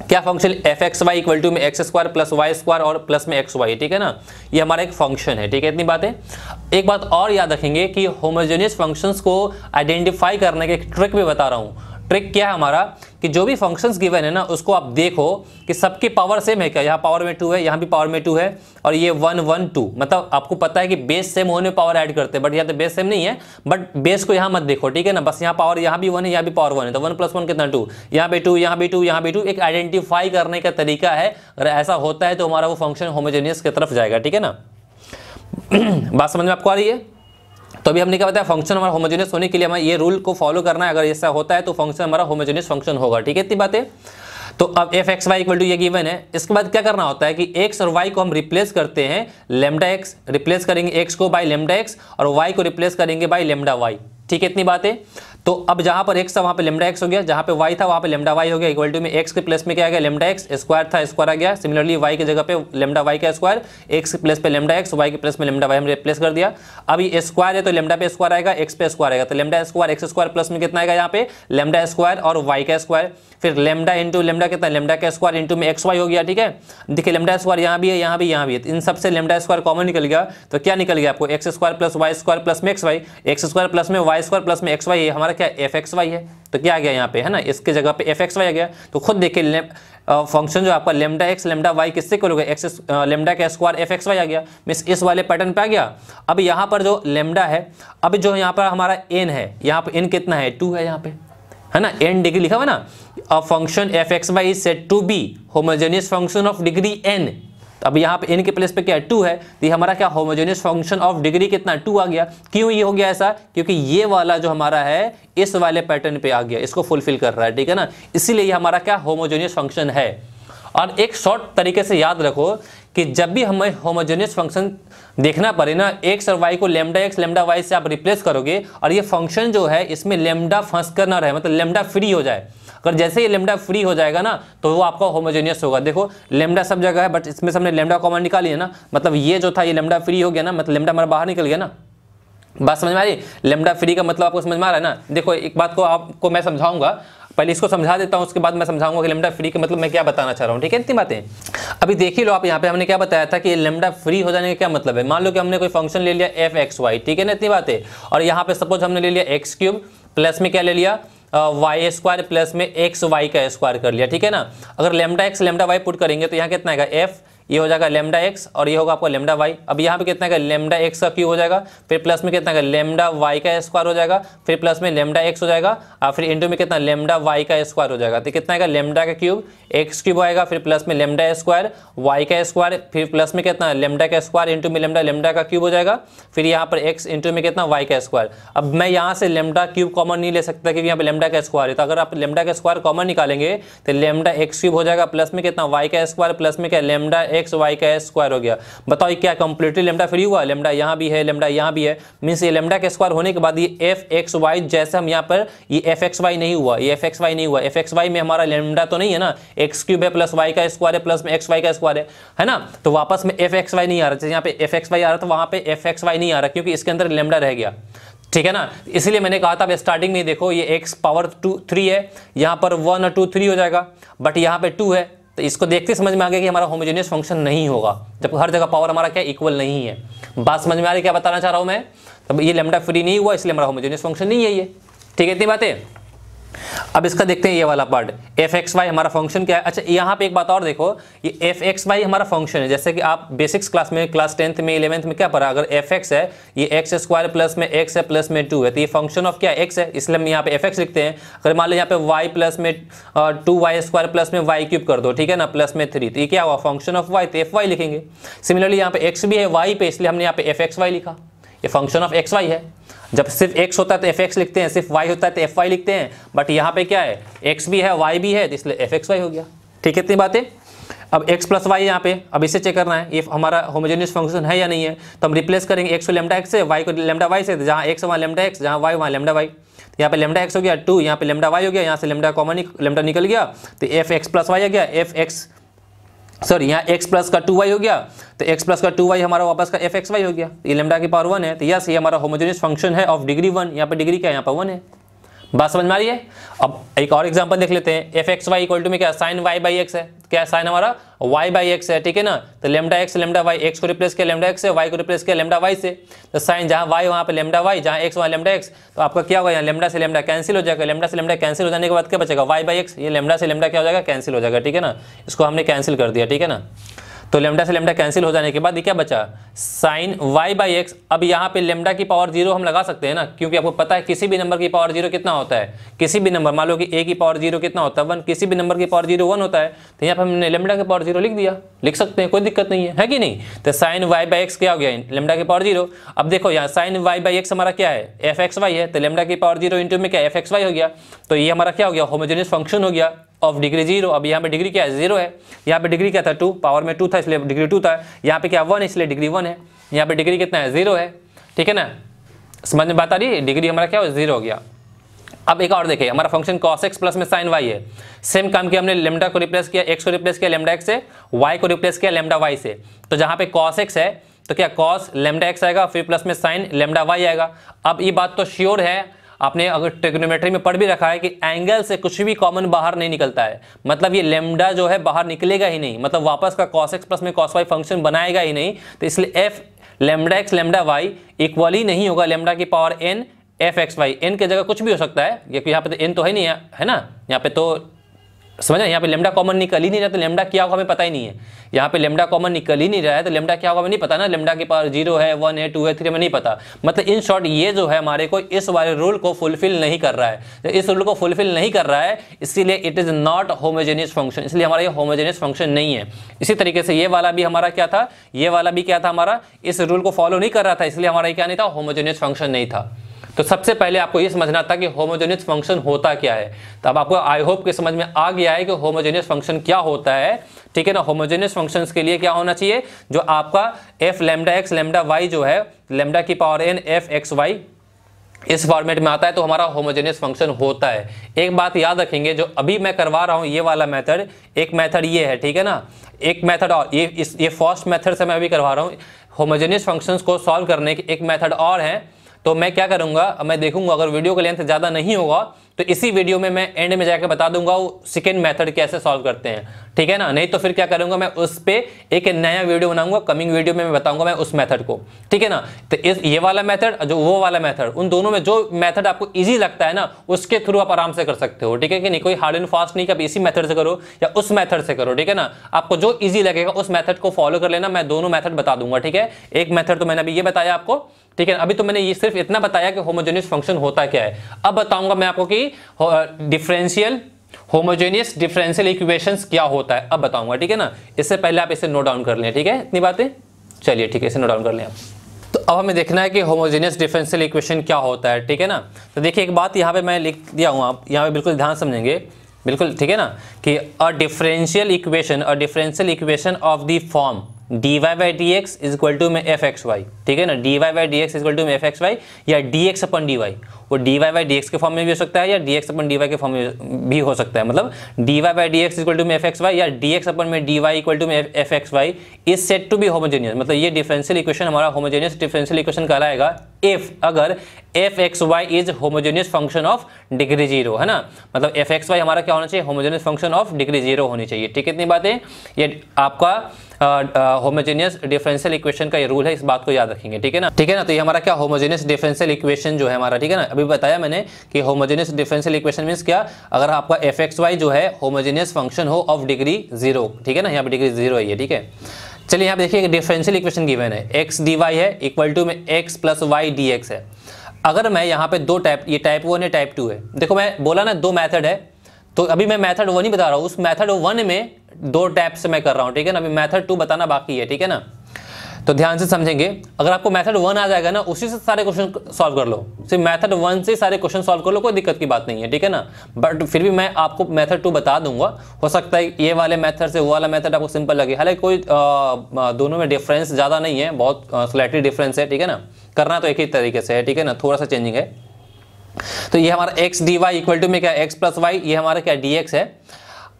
क्या function f x y equal to में x square plus y square और प्लस में एक्स वाई ठीक है ना? ये हमारा एक फ़ंक्शन है, ठीक है? इतनी बात। है एक बात और याद रखेंगे कि होमोजेनियस फ़ंक्शंस को आइडेंटिफाई करने के एक ट्रिक भी बता रहा हूँ। ट्रिक क्या है हमारा कि जो भी फ़ंक्शंस गिवन है ना, उसको आप देखो कि सबकी पावर सेम है क्या? यहाँ पावर में टू है, यहाँ भी पावर में टू है और ये वन वन टू मतलब आपको पता है कि बेस सेम होने में पावर ऐड करते हैं बट यहाँ तो बेस सेम नहीं है बट बेस को यहाँ मत देखो, ठीक है ना? बस यहाँ पावर यहाँ भी वन है, यहाँ भी पावर वन है। तो वन प्लस वन कितना टू यहाँ पे टू यहाँ भी टू यहाँ भी टू एक आइडेंटिफाई करने का तरीका है। अगर ऐसा होता है तो हमारा वो फ़ंक्शन होमोजेनियस की तरफ़ जाएगा, ठीक है ना? बात समझ में आपको आ रही है? तो अभी हमने क्या बताया फ़ंक्शन हमारा होमोजेनियस होने के लिए हमें ये रूल को फॉलो करना है। अगर ऐसा होता है तो फ़ंक्शन हमारा होमोजेनियस फ़ंक्शन होगा, ठीक है? इतनी बातें। तो अब f x y equal to ये गिवन है। इसके बाद क्या करना होता है कि एक्स और वाई को हम रिप्लेस करते हैं लेमडा एक्स रिप्लेस करेंगे एक्स को बाई लेमडा एक्स और वाई को रिप्लेस करेंगे बाई लेमडा वाई ठीक है? इतनी बातें। तो अब जहाँ पर एक्स था, वहाँ पर लेमडा एक्स हो गया। जहाँ पे वाई था, वहाँ पर लेमडा वाई हो गया। इक्वल टू में एक्स के प्लस में क्या आ गया? लेमडा एक्स स्क्वायर था स्क्वायर आ गया। सिमिलरली वाई की जगह पे लेमडा वाई का स्क्वायर एक्स के प्लस पे लेमडा एक्स वाई के प्लस में लेमडा वाई हमने रिप्लेस कर दिया। अब ये स्क्वायर है तो लेमडा पे स्क्वायर आएगा एक्स पे स्क्वायर आएगा। तो lambda square x square plus में कितना आएगा यहाँ पे? लेमडा स्क्वायर और वाई का स्क्वायर फिर लेमडा इंटू लेमडा कितना? लेमडा का स्क्वायर इंटू में एक्स वाई हो गया, ठीक है? देखिए लेमडा स्क्वायर यहाँ भी है, यहाँ भी यहाँ भी है। इन सबसे लेमडा स्क्वायर कॉमन निकल गया। तो क्या निकल गया आपको? X square plus y square plus में x y x square plus में वाई स्क्वायर प्लस में एक्स वाई हमारा क्या एफ़ एक्स वाई है। तो क्या आ गया यहाँ पे, है ना? इसके जगह पे एफ़ एक्स वाई आ गया। तो खुद देखिए फ़ंक्शन जो आपका लेमडा एक्स लेमडा वाई किससे करोगे? एक्स लेमडा का स्क्वायर एफ़ एक्स वाई आ गया। मीस इस वाले पैटर्न पे आ गया। अब यहाँ पर जो लेमडा है, अब जो यहाँ पर हमारा एन है, यहाँ पर एन कितना है? टू है यहाँ पे। है ना? एन डिग्री लिखा हुआ ना? A function f x y is said to be homogeneous function of degree n अब यहाँ पे एन के प्लेस पे क्या है? टू है। तो ये हमारा क्या होमोजेनियस फ़ंक्शन ऑफ़ डिग्री कितना? टू आ गया। क्यों ये हो गया ऐसा? क्योंकि ये वाला जो हमारा है, इस वाले पैटर्न पे आ गया। इसको फुलफिल कर रहा है, ठीक है ना? इसीलिए ये हमारा क्या? होमोजेनियस फ़ंक्शन है। और एक शॉर्ट तरीके से याद रखो कि जब भी हमें होमोजेनियस फ़ंक्शन देखना पड़े ना एक्स और वाई को लेमडा एक्स लेमडा वाई से आप रिप्लेस करोगे और ये फ़ंक्शन जो है, इसमें लेमडा फंस कर ना रहे मतलब लेमडा फ्री हो जाए। अगर जैसे ही लेमडा फ्री हो जाएगा ना तो वो आपका होमोजेनियस होगा। देखो लेमडा सब जगह है बट इसमें हमने लेमडा कॉमन निकाली है ना मतलब ये जो था, ये लेमडा फ्री हो गया ना मतलब लेमडा हमारा बाहर निकल गया ना। बात समझ में आ रही? लेमडा फ्री का मतलब आपको समझ में आ रहा है ना? देखो, एक बात को आपको मैं समझाऊँगा। पहले इसको समझा देता हूँ, उसके बाद मैं समझाऊँगा कि लेमडा फ्री के मतलब मैं क्या बताना चाह रहा हूँ, ठीक है, इतनी बातें। अभी देख ही लो आप यहाँ पे हमने क्या बताया था कि लेमडा फ्री हो जाने का क्या मतलब है? मान लो कि हमने कोई फ़ंक्शन ले लिया एफ़ एक्स वाई ठीक है ना, इतनी बातें। और यहाँ पे सपोज़ हमने ले लिया एक्स क्यूब प्लस में क्या ले लिया? वाई स्क्वायर प्लस में एक्स वाई का स्क्वायर कर लिया, ठीक है ना? अगर lambda x lambda y put करेंगे तो यहाँ कितना आएगा? एफ़ ये हो जाएगा लेमडा एक्स और ये होगा आपका लेमडा वाई अब यहाँ पे कितना का लेमडा एक्स का क्यू हो जाएगा, फिर प्लस में कितना का लेमडा वाई का स्क्वायर हो जाएगा, फिर प्लस में लेमडा एक्स हो जाएगा, और फिर इंटू में कितना लेमडा वाई का स्क्वायर हो जाएगा। तो कितना आएगा? लेमडा का क्यूब एक्स क्यूब आएगा, फिर प्लस में लेमडा स्क्वायर वाई का स्क्वायर फिर प्लस में कितना लेमडा का स्क्वायर इंटू में लेमडा लेमडा का क्यूब हो जाएगा, फिर यहाँ पर एक्स इंटू में कितना? वाई का स्क्वायर अब मैं यहाँ से लेमडा क्यूब कॉमन नहीं ले सकता क्योंकि यहाँ पर लेमडा का स्क्वायर है। तो अगर आप लेमडा का स्क्वायर कॉमन निकालेंगे तो लेमडा एक्स क्यूब हो जाएगा प्लस में कितना? वाई का स्क्वायर प्लस में क्या? लेमडा एक्स वाई का स्क्वायर हो गया। बताओ क्या कंप्लीटली लेमडा फ्री हुआ? लेमडा यहाँ भी है लेमडा यहाँ भी है। मीन्स ये लेमडा के स्क्वायर होने के बाद ये एफ़ एक्स वाई जैसे हम यहाँ पर ये एफ़ एक्स वाई नहीं हुआ, ये एफ़ एक्स वाई नहीं हुआ। एफ़ एक्स वाई में हमारा लेमडा तो नहीं है ना? एक्स क्यूब है प्लस वाई का स्क्वायर है प्लस में एक्स वाई का स्क्वायर है। है ना? तो वापस में एफ़ एक्स वाई नहीं आ रहा। यहाँ पे एफ़ एक्स वाई आ रहा तो वहाँ पे एफ़ एक्स वाई नहीं आ रहा, क्योंकि इसके अंदर लेमडा रह गया। ठीक है ना? इसलिए मैंने कहा था स्टार्टिंग में देखो, ये एक्स पावर टू थ्री है। यहाँ पर वन और टू थ्री हो जाएगा बट यहाँ पे टू है। तो इसको देखते समझ में आ गया कि हमारा होमोजेनियस फ़ंक्शन नहीं होगा। जब हर जगह पावर हमारा क्या इक्वल नहीं है। बात समझ में आ रही क्या बताना चाह रहा हूँ मैं? तब ये लेमडा फ्री नहीं हुआ, इसलिए हमारा होमोजेनियस फ़ंक्शन नहीं है ये। ठीक है, इतनी बातें? अब इसका देखते हैं ये वाला पार्ट एफ़ एक्स वाई हमारा फ़ंक्शन क्या है? अच्छा यहाँ पे एक बात और देखो, ये एफ़ एक्स वाई हमारा फ़ंक्शन है. जैसे कि आप बेसिक्स क्लास में क्लास टेंथ में इलेवंथ में क्या पढ़ा? अगर एफ़ एक्स है, ये एक्स स्क्वायर प्लस में एक्स है प्लस में टू है तो ये फ़ंक्शन ऑफ़ क्या एक्स है. इसलिए हम यहाँ पे एफ़ एक्स लिखते हैं. अगर मान लो यहाँ पे वाई प्लस में टू वाई स्क्वायर प्लस में वाई क्यूब कर दो, ठीक है ना? प्लस में थ्री तो ये क्या हुआ? फ़ंक्शन ऑफ़ वाई तो एफ़ वाई लिखेंगे. सिमिलरली यहाँ पे एक्स भी है वाई पे, इसलिए हमने यहाँ पे एफ़ एक्स वाई लिखा. ये फ़ंक्शन ऑफ़ एक्स वाई है. जब सिर्फ़ एक्स होता है तो एफ़ एक्स लिखते हैं, सिर्फ़ वाई होता है तो एफ़ वाई लिखते हैं बट यहाँ पे क्या है? एक्स भी है वाई भी है तो इसलिए एफ़ एक्स वाई हो गया। ठीक है, इतनी बातें? अब x प्लस वाई यहाँ पे, अब इसे चेक करना है ये हमारा होमोजेनियस फ़ंक्शन है या नहीं है तो हम रिप्लेस करेंगे x को लेमडा एक्स से, y को लेमडा वाई से जहाँ x वहाँ लेमडा एक्स जहाँ y वहाँ लेमडा वाई यहाँ पे लेमडा एक्स हो गया टू यहाँ पे लेमडा वाई हो गया, यहाँ से लेमडा कॉमन लेमडा निकल गया तो एफ़ एक्स प्लस वाई आ गया एफ़ एक्स सॉरी यहाँ x प्लस का टू वाई हो गया तो x प्लस का टू वाई हमारा वापस का एफ़ एक्स वाई हो गया। ये लेमडा की पावर वन है तो यस ये हमारा होमोजेनियस फ़ंक्शन है ऑफ़ डिग्री वन यहाँ पे डिग्री क्या है? यहाँ पर वन है। बात समझ में आ रही है? अब एक और एग्जांपल देख लेते हैं। F x y equal to में क्या साइन वाई बाई एक्स है? क्या साइन हमारा वाई बाई एक्स है? ठीक है ना? तो lambda x lambda y x को रिप्लेस किया लेमडा एक्स है वाई को रिप्लेस किया लेमडा वाई से। तो साइन जहाँ वाई वहाँ पे लेमडा वाई जहाँ एक्स वहाँ लेमडा एक्स तो आपका क्या होगा यहाँ? लेमडा से लेमडा कैंसिल हो जाएगा। लेमडा से लेमडा कैंसिल हो जाने के बाद क्या बचेगा? वाई बाई एक्स ये लेमडा से लेमडा क्या हो जाएगा? कैंसिल हो जाएगा। ठीक है ना? इसको हमने कैंसिल कर दिया। ठीक है ना? तो लेमडा से लेमडा कैंसिल हो जाने के बाद ये क्या बचा? साइन वाई बाई एक्स अब यहाँ पे लेमडा की पावर ज़ीरो हम लगा सकते हैं ना क्योंकि आपको पता है किसी भी नंबर की पावर ज़ीरो कितना होता है। किसी भी नंबर मान लो कि ए की पावर ज़ीरो कितना होता है? वन किसी भी नंबर की पावर ज़ीरो वन होता है तो यहाँ पर हमने लेमडा की पावर ज़ीरो लिख दिया। लिख सकते हैं कोई दिक्कत नहीं है, है कि नहीं? तो साइन वाई बाई एक्स क्या हो गया? लेमडा की पावर ज़ीरो अब देखो यहाँ साइन वाई बाई एक्स हमारा क्या है? एफ़ एक्स वाई है तो लेमडा की पावर ज़ीरो इंटू में क्या एफ़ एक्स वाई हो गया। तो ये हमारा क्या हो गया? होमोजेनियस फ़ंक्शन हो गया। ऑफ़ डिग्री ज़ीरो अब यहाँ पे डिग्री क्या है? ज़ीरो है। यहाँ पे डिग्री क्या था? टू पावर में टू था, इसलिए डिग्री टू था। यहाँ पे क्या वन इसलिए डिग्री वन है। यहाँ पे डिग्री कितना है? ज़ीरो है। ठीक है ना? समझ में बात आ रही है? डिग्री हमारा क्या हो ज़ीरो हो गया। अब एक और देखिए। हमारा फ़ंक्शन कॉस एक्स प्लस में साइन वाई है। सेम काम किया हमने लेमडा को रिप्लेस किया एक्स को रिप्लेस किया लेमडा एक्स से वाई को रिप्लेस किया लेमडा वाई से। तो जहाँ पे कॉस एक्स है तो क्या कॉस लेमडा एक्स आएगा, फिर प्लस में साइन लेमडा वाई आएगा। अब ये बात तो श्योर है आपने अगर टेक्नोमेट्री में पढ़ भी रखा है कि एंगल से कुछ भी कॉमन बाहर नहीं निकलता है। मतलब ये लेमडा जो है बाहर निकलेगा ही नहीं। मतलब वापस का कॉस एक्स प्लस में कॉस वाई फ़ंक्शन बनाएगा ही नहीं। तो इसलिए f lambda x lambda y equal ही नहीं होगा। लेमडा की power n f x y n की जगह कुछ भी हो सकता है, क्योंकि यहाँ पे तो एन तो है नहीं, है ना? यहाँ पे तो समझ यहाँ पे लेमडा कॉमन निकल ही नहीं रहा तो लेमडा क्या होगा हमें पता ही नहीं है। यहाँ पे लेमडा कॉमन निकल ही नहीं रहा है तो लेमडा क्या होगा हमें नहीं पता ना? लेमडा के पास ज़ीरो है वन है टू है थ्री में नहीं पता। मतलब इन शॉर्ट ये जो है हमारे को इस वाले रूल को फुलफिल नहीं कर रहा है। तो इस रूल को फुलफिल नहीं कर रहा है, इसीलिए it is not homogeneous function इसलिए हमारा ये होमोजेनियस फ़ंक्शन नहीं है। इसी तरीके से ये वाला भी हमारा क्या था? ये वाला भी क्या था हमारा? इस रूल को फॉलो नहीं कर रहा था, इसलिए हमारा क्या नहीं था? होमोजेनियस फ़ंक्शन नहीं था। तो सबसे पहले आपको ये समझना था कि होमोजेनियस फ़ंक्शन होता क्या है। तो अब आपको आई होप के समझ में आ गया है कि होमोजेनियस फ़ंक्शन क्या होता है। ठीक है ना? होमोजेनियस फ़ंक्शन के लिए क्या होना चाहिए? जो आपका f lambda x lambda y जो है लेमडा की power n f x y इस फॉर्मेट में आता है तो हमारा होमोजेनियस फ़ंक्शन होता है। एक बात याद रखेंगे, जो अभी मैं करवा रहा हूँ, ये वाला मेथड एक मेथड ये है, ठीक है ना? एक मेथड और, ये, इस, ये फ़र्स्ट मेथड से मैं अभी करवा रहा हूँ। होमोजेनियस फ़ंक्शंस को सॉल्व करने के एक मेथड और है। तो मैं क्या करूँगा, मैं देखूँगा, अगर वीडियो का लेंथ ज़्यादा नहीं होगा तो इसी वीडियो में मैं एंड में जाकर बता दूँगा वो सेकेंड मेथड कैसे सॉल्व करते हैं। ठीक है ना? नहीं तो फिर क्या करूँगा, मैं उस पर एक नया वीडियो बनाऊँगा कमिंग वीडियो में मैं बताऊँगा मैं उस मेथड को। ठीक है ना? तो इस, ये वाला मेथड जो वो वाला मेथड उन दोनों में जो मेथड आपको ईजी लगता है ना, उसके थ्रू आप आराम से कर सकते हो। ठीक है कि नहीं? कोई हार्ड एंड फास्ट नहीं कि आप इसी मेथड से करो या उस मेथड से करो। ठीक है ना? आपको जो ईजी लगेगा, उस मेथड को फॉलो कर लेना, मैं दोनों मेथड बता दूँगा। ठीक है? एक मेथड तो मैंने अभी ये बताया आपको ठीक है, अभी तो मैंने ये सिर्फ़ इतना बताया कि होमोजेनियस फ़ंक्शन होता क्या है। अब बताऊँगा मैं आपको कि डिफरेंशियल होमोजेनियस डिफरेंशियल इक्वेशंस क्या होता है। अब बताऊँगा, ठीक है ना? इससे पहले आप इसे नोट डाउन कर लें, ठीक है? इतनी बातें? चलिए, ठीक है, इसे नोट डाउन कर लें आप। तो अब हमें देखना है कि होमोजेनियस डिफरेंशियल इक्वेशन क्या होता है, ठीक है ना? तो देखिए, एक बात यहाँ पे मैं लिख दिया हूँ, आप यहाँ पे बिल्कुल ध्यान समझेंगे। बिल्कुल, ठीक है ना? कि a differential equation a differential equation of the form d y by d x is equal to में एफ़ एक्स वाई ठीक है ना? D y by d x equal to में एफ़ एक्स वाई या d x upon d y वो d y by d x के form में भी हो सकता है या d x upon d y के फॉर्म में भी हो सकता है। मतलब d y by d x equal to में एफ़ एक्स वाई या डी एक्स अपन में डी वाई इक्वल टू में f x y is said to be homogeneous मतलब ये डिफरेंशियल इक्वेशन हमारा होमोजेनियस डिफरेंशियल इक्वेशन कहलाएगा इफ़ अगर f x y is homogeneous function of degree zero है ना? मतलब एफ़ एक्स वाई हमारा क्या होना चाहिए? Homogeneous function of degree zero होनी चाहिए। ठीक है, इतनी बातें। ये आपका होमोजेनियस डिफरेंशियल इक्वेशन का ये रूल है, इस बात को याद रखेंगे, ठीक है ना? ठीक है ना? तो ये हमारा क्या होमोजेनियस डिफरेंशियल इक्वेशन जो है हमारा, ठीक है ना? अभी बताया मैंने कि होमोजेनियस डिफरेंशियल इक्वेशन मीन्स क्या? अगर आपका एफ़ एक्स वाई जो है होमोजेनियस फ़ंक्शन हो ऑफ़ डिग्री ज़ीरो ठीक है ना? यहाँ पर डिग्री ज़ीरो है ठीक है? चलिए यहाँ पे देखिए डिफरेंशियल इक्वेशन गिवन है। एक्स डी वाई है इक्वल टू में x plus y d x है। अगर मैं यहाँ पे दो टाइप ये टाइप वन है टाइप टू है। देखो मैं बोला ना दो मेथड है तो अभी मैं मेथड वन ही बता रहा हूँ। उस मेथड वन में दो टैप से मैं कर रहा हूँ, ठीक है ना? अभी मेथड टू बताना बाकी है, ठीक है ना? तो ध्यान से समझेंगे। अगर आपको मेथड वन आ जाएगा ना, उसी से सारे क्वेश्चन सॉल्व कर लो। सिर्फ़ मेथड वन से सारे क्वेश्चन सॉल्व कर लो, कोई दिक्कत की बात नहीं है, ठीक है ना? बट फिर भी मैं आपको मेथड टू बता दूँगा। हो सकता है ये वाले मेथड से वो वाला मेथड आपको सिंपल लगे। हालाँकि कोई दोनों में डिफरेंस ज़्यादा नहीं है, बहुत स्लाइटली डिफरेंस है, ठीक है ना? करना तो एक ही तरीके से है, ठीक है ना? थोड़ा सा चेंजिंग है। तो ये हमारा x d y equal to में क्या एक्स प्लस वाई ये हमारा क्या डी एक्स है।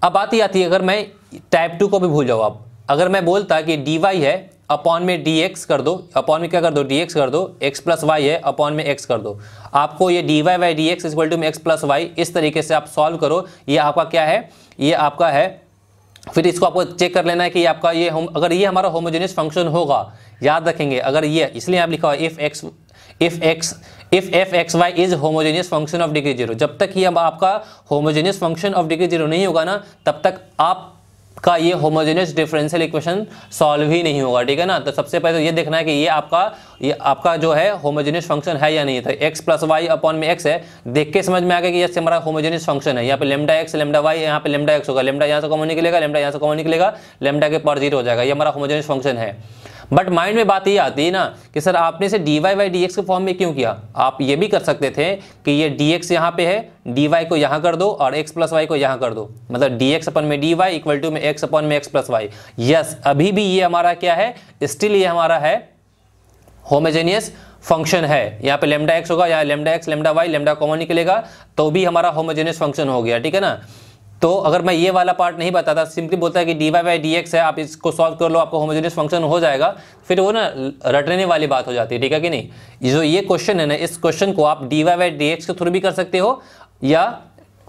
अब बात ही आती है, अगर मैं टाइप टू को भी भूल जाऊँ आप, अगर मैं बोलता कि डी वाई है अपॉन में डी एक्स कर दो अपॉन में क्या कर दो डी एक्स कर दो एक्स प्लस वाई है अपॉन में एक्स कर दो। आपको ये d y y d x equal to में एक्स प्लस वाई इस तरीके से आप सॉल्व करो, ये आपका क्या है, ये आपका है, फिर इसको आपको चेक कर लेना है कि आपका ये हम अगर ये हमारा होमोजेनियस फ़ंक्शन होगा, याद रखेंगे, अगर ये, इसलिए आप लिखा हुआ if x if x if f x y is homogeneous function of degree zero जब तक ये आपका homogeneous function of degree zero नहीं होगा ना, तब तक आप का ये होमोजेनियस डिफरेंशियल इक्वेशन सॉल्व ही नहीं होगा, ठीक है ना? तो सबसे पहले तो ये देखना है कि ये आपका ये आपका जो है होमोजेनियस फ़ंक्शन है या नहीं था एक्स प्लस वाई अपॉन में एक्स है, देख के समझ में आ गया कि ये हमारा होमोजेनियस फ़ंक्शन है। यहाँ पे लेमडा एक्स लेमडा वाई यहाँ पे लेमडा एक्स होगा। लेमडा यहाँ से कॉमन निकलेगा लेमडा यहाँ से कॉमन निकलेगा लेमडा के पर ज़ीरो हो जाएगा। ये हमारा होमोजेनियस फ़ंक्शन है। बट माइंड में बात ये आती है ना कि सर आपने इसे d y by d x के फॉर्म में क्यों किया? आप ये भी कर सकते थे कि ये डी एक्स यहाँ पे है डी वाई को यहाँ कर दो और एक्स प्लस वाई को यहाँ कर दो। मतलब डी एक्स अपन में डी वाई इक्वल टू में एक्स अपन में एक्स प्लस वाई यस अभी भी ये हमारा क्या है? स्टिल ये हमारा है होमोजेनियस फ़ंक्शन है। यहाँ पे लेमडा एक्स होगा, यहाँ lambda x lambda y lambda common निकलेगा तो भी हमारा होमोजेनियस फ़ंक्शन हो गया, ठीक है ना? तो अगर मैं ये वाला पार्ट नहीं बताता सिंपली बोलता है कि डी वाई डी एक्स है, आप इसको सॉल्व कर लो, आपको होमोजेनियस फ़ंक्शन हो जाएगा, फिर वो ना रटने वाली बात हो जाती है, ठीक है कि नहीं? जो ये क्वेश्चन है ना, इस क्वेश्चन को आप डी वाई डी एक्स के थ्रू भी कर सकते हो, या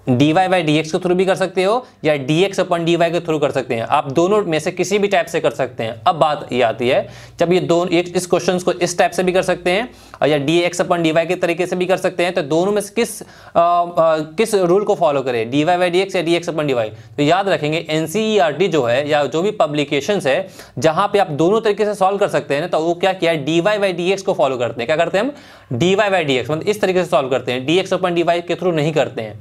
d y by d x के थ्रू भी कर सकते हो या d x upon d y के थ्रू कर सकते हैं। आप दोनों में से किसी भी टाइप से कर सकते हैं। अब बात ये आती है जब ये दोनों इस क्वेश्चन को इस टाइप से भी कर सकते हैं और या d x upon d y के तरीके से भी कर सकते हैं तो दोनों में से किस आ, आ, किस रूल को फॉलो करें? D y by d x या d x upon d y तो याद रखेंगे N C E R T जो है या जो भी पब्लिकेशन है जहाँ पे आप दोनों तरीके से सॉल्व कर सकते हैं तो वो क्या किया d y by d x को फॉलो करते हैं। क्या करते हैं हम? D y by d x मतलब इस तरीके से सॉल्व करते हैं। D x upon d y के थ्रू नहीं करते हैं।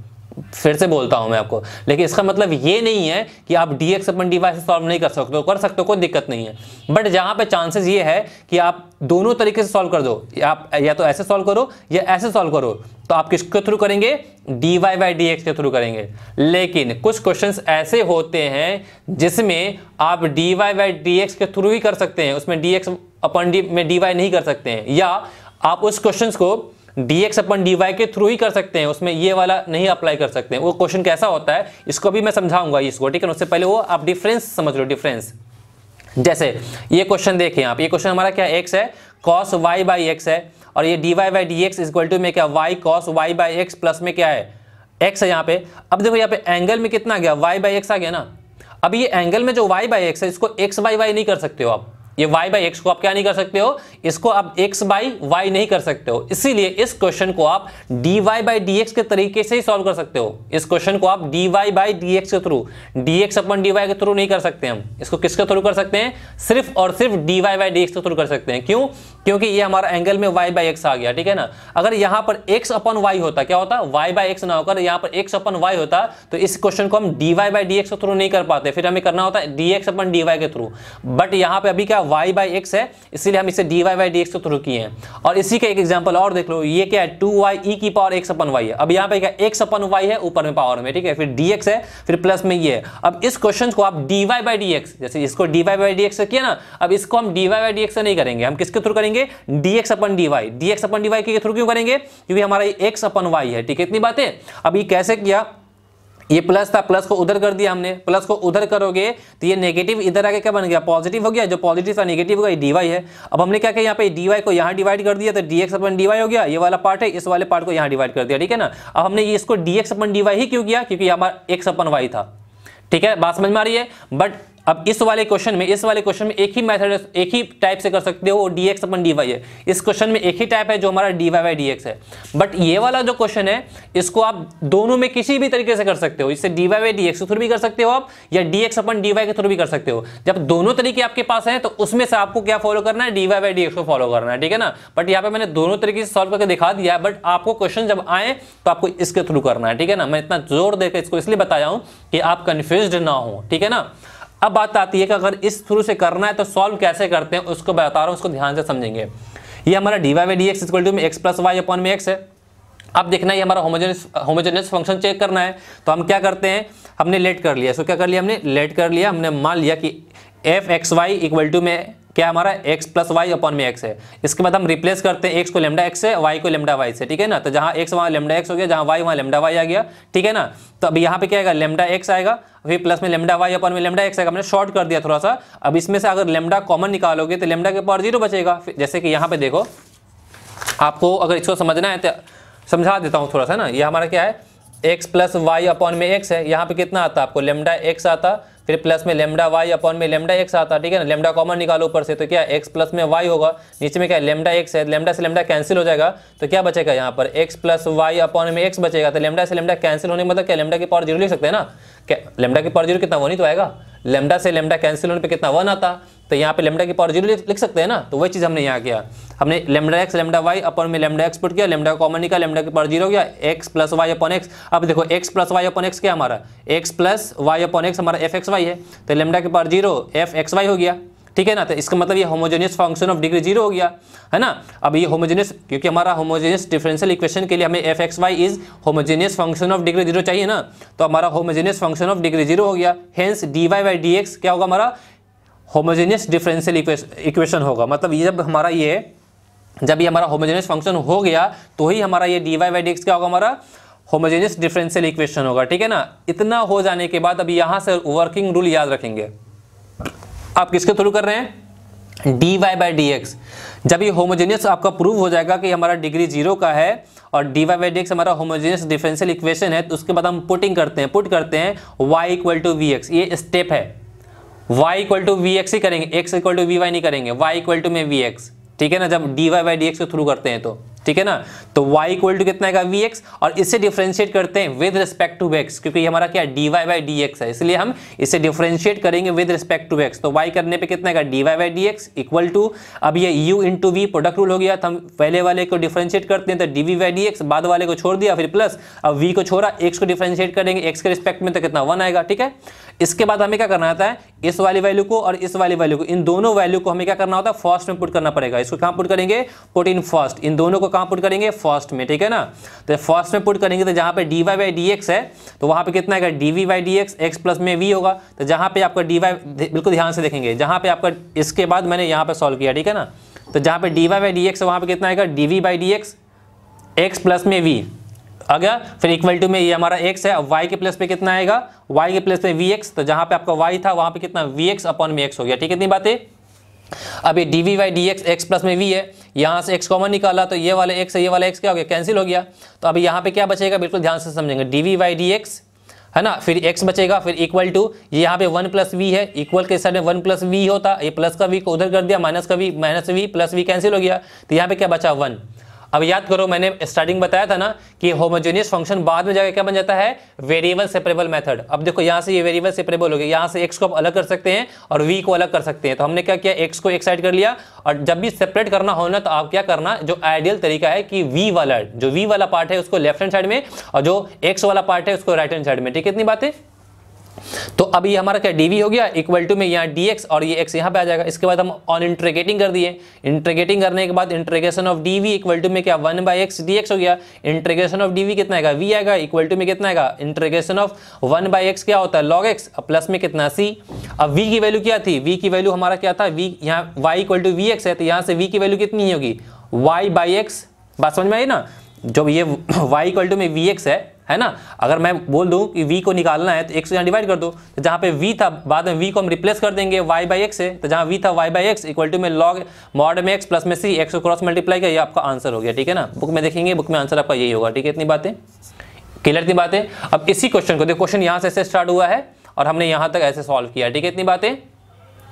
फिर से बोलता हूँ मैं आपको। लेकिन इसका मतलब ये नहीं है कि आप d x upon d y से सॉल्व नहीं कर सकते हो, कर सकते हो, कोई दिक्कत नहीं है। बट जहाँ पे चांसेस ये है कि आप दोनों तरीके से सॉल्व कर दो आप या तो ऐसे सॉल्व करो या ऐसे सॉल्व करो तो आप किसके थ्रू करेंगे? D y by d x के थ्रू करेंगे। लेकिन कुछ क्वेश्चन ऐसे होते हैं जिसमें आप d y by d x के थ्रू ही कर सकते हैं, उसमें डी एक्स अपन डी में डी वाई नहीं कर सकते हैं। या आप उस क्वेश्चन को d x upon d y के थ्रू ही कर सकते हैं, उसमें ये वाला नहीं अप्लाई कर सकते हैं। वो क्वेश्चन कैसा होता है, इसको भी मैं समझाऊँगा इसको ठीक है उससे पहले वो आप डिफरेंस समझ लो डिफरेंस जैसे, ये क्वेश्चन देखें आप, ये क्वेश्चन हमारा क्या एक्स है? कॉस वाई बाई एक्स है, और ये d y by d x equal to में क्या y cos y by x plus में क्या है? एक्स है यहाँ पे। अब देखो यहाँ पे एंगल में कितना गया? वाई बाई एक्स आ गया ना। अब ये एंगल में जो वाई बाई एक्स है, इसको एक्स बाई वाई नहीं कर सकते हो आप। ये y बाई एक्स को आप क्या नहीं कर सकते हो? इसको आप x बाई वाई नहीं कर सकते हो। इसीलिए इस क्वेश्चन को आप dy बाई डी के तरीके से ही सॉल्व कर सकते हो। इस क्वेश्चन को आप dy बाई डी के थ्रू dx अपन dy के थ्रू नहीं कर सकते हम। इसको किसके थ्रू कर सकते हैं? सिर्फ़ और सिर्फ़ dy बाई डी के थ्रू कर सकते हैं। क्यों? क्योंकि ये हमारा एंगल में y बाई एक्स आ गया, ठीक है ना? अगर यहाँ पर x अपन वाई होता, क्या होता? y बाई एक्स ना होकर यहाँ पर x अपन वाई होता तो इस क्वेश्चन को हम dy बाई डी के थ्रू नहीं कर पाते। फिर हमें करना होता है dx अपन dy के थ्रू बट यहाँ पे अभी क्या y बाई एक्स है, इसीलिए हम इसे dy बाई डी एक्स के थ्रू किए हैं। और इसी का एक एग्ज़ाम्पल और देख लो, ये क्या है? टू वाई ई की पावर एक्स अपन वाई है। अब यहाँ पे क्या एक्स अपन वाई है, ऊपर में पावर में, ठीक है? फिर डी है, फिर प्लस में ये है। अब इस क्वेश्चन को आप d y by d x जैसे इसको d y by d x किया ना, अब इसको हम d y by d x से नहीं करेंगे। हम किसके थ्रू करेंगे? D x upon d y d x upon d y के थ्रू क्यों करेंगे? क्योंकि हमारा एक्स अपन वाई है, ठीक है? इतनी बातें। अब ये कैसे किया? ये प्लस था, प्लस को उधर कर दिया हमने, प्लस को उधर करोगे तो ये नेगेटिव इधर आके क्या बन गया? पॉजिटिव हो गया, जो पॉजिटिव था नेगेटिव होगा ये डीवाई है। अब हमने क्या किया, यहाँ पे डीवाई को यहाँ डिवाइड कर दिया तो डीएक्स अपन डीवाई हो गया, ये वाला पार्ट है, इस वाले पार्ट को यहाँ डिवाइड कर दिया, ठीक है ना? अब हमने इसको इसको डीएक्स अपन डीवाई ही क्यों किया? क्योंकि हमारा एक्स अपन वाई था, ठीक है? बात समझ में आ रही है? बट अब इस वाले क्वेश्चन में, इस वाले क्वेश्चन में एक ही मेथड एक ही टाइप से कर सकते हो d x upon d y है। इस क्वेश्चन में एक ही टाइप है जो हमारा d y y d x है। बट ये वाला जो क्वेश्चन है, इसको आप दोनों में किसी भी तरीके से कर सकते हो। इससे d y y d x के थ्रू भी कर सकते हो आप, या d x upon d y के थ्रू भी कर सकते हो। जब दोनों तरीके आपके पास है तो उसमें से आपको क्या फॉलो करना है? D y y d x को फॉलो करना है, ठीक है ना? बट यहाँ पे मैंने दोनों तरीके से सॉल्व करके दिखा दिया है बट आपको क्वेश्चन जब आए तो आपको इसके थ्रू करना है, ठीक है ना? मैं इतना ज़ोर देकर इसको इसलिए बताया हूँ कि आप कंफ्यूज ना हो, ठीक है ना? अब बात आती है कि अगर इस थ्रू से करना है तो सॉल्व कैसे करते हैं, उसको बता रहा हूँ, उसको ध्यान से समझेंगे। ये हमारा d y d x equal to में एक्स प्लस वाई अपॉन में एक्स है। अब देखना है हमारा होमोजेनस होमोजेनस फ़ंक्शन चेक करना है। तो हम क्या करते हैं, हमने लेट कर लिया। सो क्या कर लिया हमने? लेट कर लिया। हमने मान लिया कि f x y equal to में क्या हमारा x प्लस वाई अपॉन में x है? इसके बाद हम रिप्लेस करते हैं x को लेमडा x से, y को लेमडा y से, ठीक है ना? तो जहाँ x वहाँ लेमडा x हो गया, जहाँ y वहाँ लेमडा y आ गया, ठीक है ना? तो अब यहाँ पे क्या आएगा? लेमडा x आएगा। फिर प्लस में लेमडा y अपॉन में लेमडा x आएगा। हमने शॉर्ट कर दिया थोड़ा सा। अब इसमें से अगर लेमडा कॉमन निकालोगे तो लेमडा के पावर ज़ीरो बचेगा। जैसे कि यहाँ पे देखो, आपको अगर इसको समझना है तो समझा देता हूँ थोड़ा सा ना। ये हमारा क्या है? एक्स प्लस वाई अपॉन में एक्स है। यहाँ पे कितना आता है आपको? लेमडा एक्स आता। फिर प्लस में लेमडा वाई अपॉन में लेमडा एक्स आता है ठीक है ना? लेमडा कॉमन निकालो ऊपर से तो क्या एक्स प्लस में वाई होगा? नीचे में क्या लेमडा एक्स है? लेमडा से लेमडा कैंसिल हो जाएगा तो क्या बचेगा यहाँ पर? एक्स प्लस वाई अपॉन में एक्स बचेगा तो लेमडा से लेमडा कैंसिल होने मतलब क्या? लेमडा की पावर ज़ीरो लिख सकते हैं ना? क्या? लेमडा की पावर ज़ीरो कितना? वो नहीं तो आएगा। लेमडा से लेमडा कैंसिल होने पे कितना वन आता तो यहाँ पे लेमडा की पावर ज़ीरो लिख सकते हैं ना? तो वही चीज़ हमने यहाँ किया। हमने lambda x lambda y upon में लेमडा एक्स पुट किया, लेमडा कॉमन निकाल, लेमडा की पावर ज़ीरो हो गया x plus y upon x अब देखो x plus y upon x क्या हमारा? X plus y upon x हमारा एफ़ एक्स वाई है तो लेमडा की power zero f x y हो गया। ठीक है ना? तो इसका मतलब ये homogeneous function of degree zero हो गया, है ना? अब ये होमोजेनियस क्योंकि हमारा होमोजेनियस डिफरेंशियल इक्वेशन के लिए हमें f x y is homogeneous function of degree zero चाहिए ना? तो हमारा homogeneous function of degree zero हो गया। Hence d y by d x क्या होगा हमारा? होमोजेनियस डिफरेंशियल इक्वेशन होगा। मतलब ये जब हमारा ये, जब ये हमारा होमोजेनियस फ़ंक्शन हो गया तो ही हमारा ये d y by d x क्या होगा हमारा? होमोजेनियस डिफरेंशियल इक्वेशन होगा। ठीक है ना? इतना हो जाने के बाद अब यहाँ से वर्किंग रूल याद रखेंगे। आप किसके थ्रू कर रहे हैं? D y by d x जब ये होमोजेनियस आपका प्रूव हो जाएगा कि हमारा डिग्री ज़ीरो का है और d y by d x हमारा होमोजेनियस डिफरेंशियल इक्वेशन है तो उसके बाद हम पुटिंग करते हैं पुट करते हैं y equal to v x ये स्टेप है। Y equal to v x ही करेंगे x equal to v y नहीं करेंगे वाई इक्वल टू में वी एक्स ठीक है ना? जब d y by d x के थ्रू करते हैं तो। ठीक है ना? तो y इक्वल टू कितना आएगा? वी एक्स और इसे डिफ्रेंशिएट करते हैं विद रिस्पेक्ट टू x, क्योंकि हमारा क्या d y by d x है। इसलिए हम इसे डिफ्रेंशिएट करेंगे विद रिस्पेक्ट टू x तो y करने पे कितना आएगा? D y by d x equal to अब ये u into v product rule हो गया। तो हम पहले वाले को डिफ्रेंशिएट करते हैं तो d v by d x बाद वाले को छोड़ दिया, फिर प्लस अब v को छोड़ा, x को डिफ्रेंशिएट करेंगे। X के रिस्पेक्ट में तो कितना? वन आएगा, ठीक है? इसके बाद हमें क्या करना होता है? इस वाली वैल्यू को और इस वाली वैल्यू को। इन दोनों वैल्यू को हमें क्या करना होता है? फ़र्स्ट में पुट करना पड़ेगा। इसको कहाँ पुट करेंगे? पुट इन फ़र्स्ट इन दोनों को कहाँ पुट करेंगे? फ़र्स्ट में, ठीक है ना? तो फ़र्स्ट में पुट करेंगे तो जहाँ पे d y by d x है तो वहाँ पे कितना आएगा? D v by d x x plus में वी होगा। तो जहाँ पे आपका डी वाई बिल्कुल ध्यान से देखेंगे। जहाँ पे आपका, इसके बाद मैंने यहाँ पे सॉल्व किया, ठीक है ना? तो जहाँ पे d y by d x वहाँ पे कितना आएगा? D v by d x x plus में वी आ गया। फिर इक्वल टू में ये हमारा एक्स है। अब वाई के प्लस पे कितना आएगा? वाई के प्लस पे वी एक्स तो जहाँ पे आपका वाई था, वहाँ पे कितना? वी एक्स अपॉन में एक्स हो गया। ठीक है, इतनी बातें? अब ये d v y d x x plus में वी है। यहाँ से एक्स कॉमन निकाला तो ये वाले एक्स ये वाला एक्स क्या हो गया? कैंसिल हो गया। तो अभी यहाँ पे क्या बचेगा? बिल्कुल ध्यान से समझेंगे। D v by d x है ना? फिर x बचेगा, फिर इक्वल टू ये यहाँ पे वन प्लस वी है। इक्वल के साइड में वन प्लस वी होता। ये प्लस का वी को उधर कर दिया माइनस का v minus v plus v cancel हो गया। तो यहाँ पे क्या बचा? वन अब याद करो, मैंने स्टार्टिंग बताया था ना कि होमोजेनियस फ़ंक्शन बाद में जाकर क्या बन जाता है? वेरिएबल सेपरेबल मेथड अब देखो, यहाँ से ये वेरिएबल सेपरेबल हो गया। यहाँ से एक्स को आप अलग कर सकते हैं और वी को अलग कर सकते हैं। तो हमने क्या किया? एक्स को एक साइड कर लिया और जब भी सेपरेट करना हो ना तो आप क्या करना, जो आइडियल तरीका है कि वी वाला, जो वी वाला पार्ट है उसको लेफ़्ट हैंड साइड में और जो एक्स वाला पार्ट है उसको राइट हैंड साइड में। ठीक है, इतनी बातें? तो ये हमारा क्या डीवी हो गया? इक्वल टू में यहाँ डी और ये एक्स यहाँ पे आ जाएगा। इसके बाद हम ऑन इंट्रीगेटिंग कर दिए। इंट्रीगेटिंग करने के बाद integration of d equal to में क्या? वन बाई एक्स डी हो गया। इंट्रीगेशन ऑफ़ डी कितना आएगा? वी आएगा। इक्वल टू में कितना आएगा? इंट्रीगेशन ऑफ़ वन बाई क्या होता है? लॉग एक्स प्लस में कितना? सी अब वी की वैल्यू क्या थी? वी की वैल्यू हमारा क्या था? वी यहाँ वाई इक्वल टू वी है तो यहाँ से वी की वैल्यू कितनी होगी? वाई बाई बात समझ में आई ना? जब ये वाई इक्वल टू में वी है है ना? अगर मैं बोल दूँ कि v को निकालना है तो x से यहाँ डिवाइड कर दो। तो जहाँ पे v था, बाद में v को हम रिप्लेस कर देंगे y बाई एक्स से। तो जहाँ v था y by x equal to में लॉग मॉड में x प्लस में सी एक्स को क्रॉस मल्टीप्लाई किया, ये आपका आंसर हो गया, ठीक है ना? बुक में देखेंगे बुक में आंसर आपका यही होगा, ठीक है? इतनी बातें? क्लियर इतनी बातें? अब इसी क्वेश्चन को, देखो क्वेश्चन यहाँ से ऐसे स्टार्ट हुआ है और हमने यहाँ तक ऐसे सॉल्व किया, ठीक है? इतनी बातें?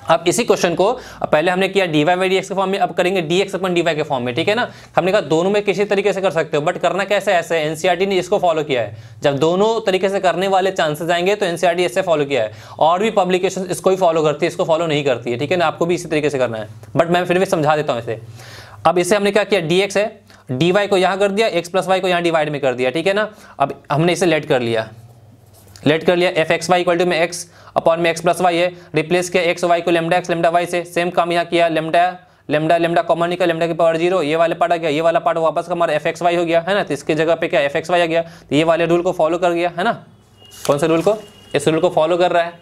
अब इसी क्वेश्चन को पहले हमने किया डी वाई डी एक्स के फॉर्म में, अब करेंगे d x upon d y के फॉर्म में, ठीक है ना? हमने कहा दोनों में किसी तरीके से कर सकते हो बट करना कैसे ऐसे एनसीआरटी ने इसको फॉलो किया है। जब दोनों तरीके से करने वाले चांसेस आएँगे तो एनसीआरटी ऐसे फॉलो किया है। और भी पब्लिकेशन इसको ही फॉलो करती है, इसको फॉलो नहीं करती है, ठीक है ना? आपको भी इसी तरीके से करना है। बट मैं फिर भी समझा देता हूँ इसे। अब इसे हमने क्या किया? डीएक्स है। डीवाई को यहाँ कर दिया एक्स प्लस वाई को यहाँ डिवाइड में कर दिया, ठीक है ना? अब हमने इसे लेट कर लिया। लेट कर लिया f x y equal to में एक्स अपॉन में एक्स प्लस वाई है। रिप्लेस किया एक्स वाई को लेमडा एक्स लेमडा वाई से। सेम काम यहाँ किया लेमडा लेमडा लेमडा कॉमन निकल लेमडा की पावर ज़ीरो ये वाले पार्ट आ गया, ये वाला पार्ट वापस का हमारा एफ़ एक्स वाई हो गया, है ना? तो इसके जगह पे क्या एफ़ एक्स वाई आ गया। तो ये वाले रूल को फॉलो कर गया, है ना? कौन से रूल को? इस रूल को फॉलो कर रहा है।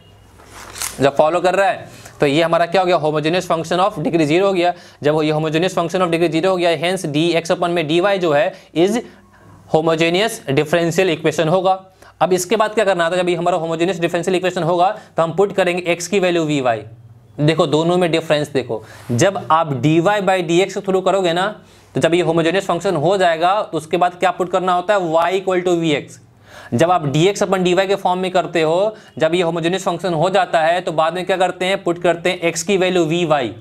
जब फॉलो कर रहा है तो ये हमारा क्या हो गया? Homogeneous function of degree zero हो गया। जब ये homogeneous function of degree zero हो गया हेंस डी एक्स अपन में डी वाई जो है इज़ होमोजेनियस डिफरेंशियल इक्वेशन होगा। अब इसके बाद क्या करना था? जब हमारा होमोजेनियस डिफरेंशियल इक्वेशन होगा तो हम पुट करेंगे एक्स की वैल्यू वी वाई देखो, दोनों में डिफरेंस देखो। जब आप d y by d x through करोगे ना तो जब ये होमोजेनियस फ़ंक्शन हो जाएगा तो उसके बाद क्या पुट करना होता है? Y equal to v x जब आप dx अपन डी वाई के फॉर्म में करते हो, जब ये होमोजेनियस फ़ंक्शन हो जाता है तो बाद में क्या करते हैं? पुट करते हैं एक्स की वैल्यू वी वाई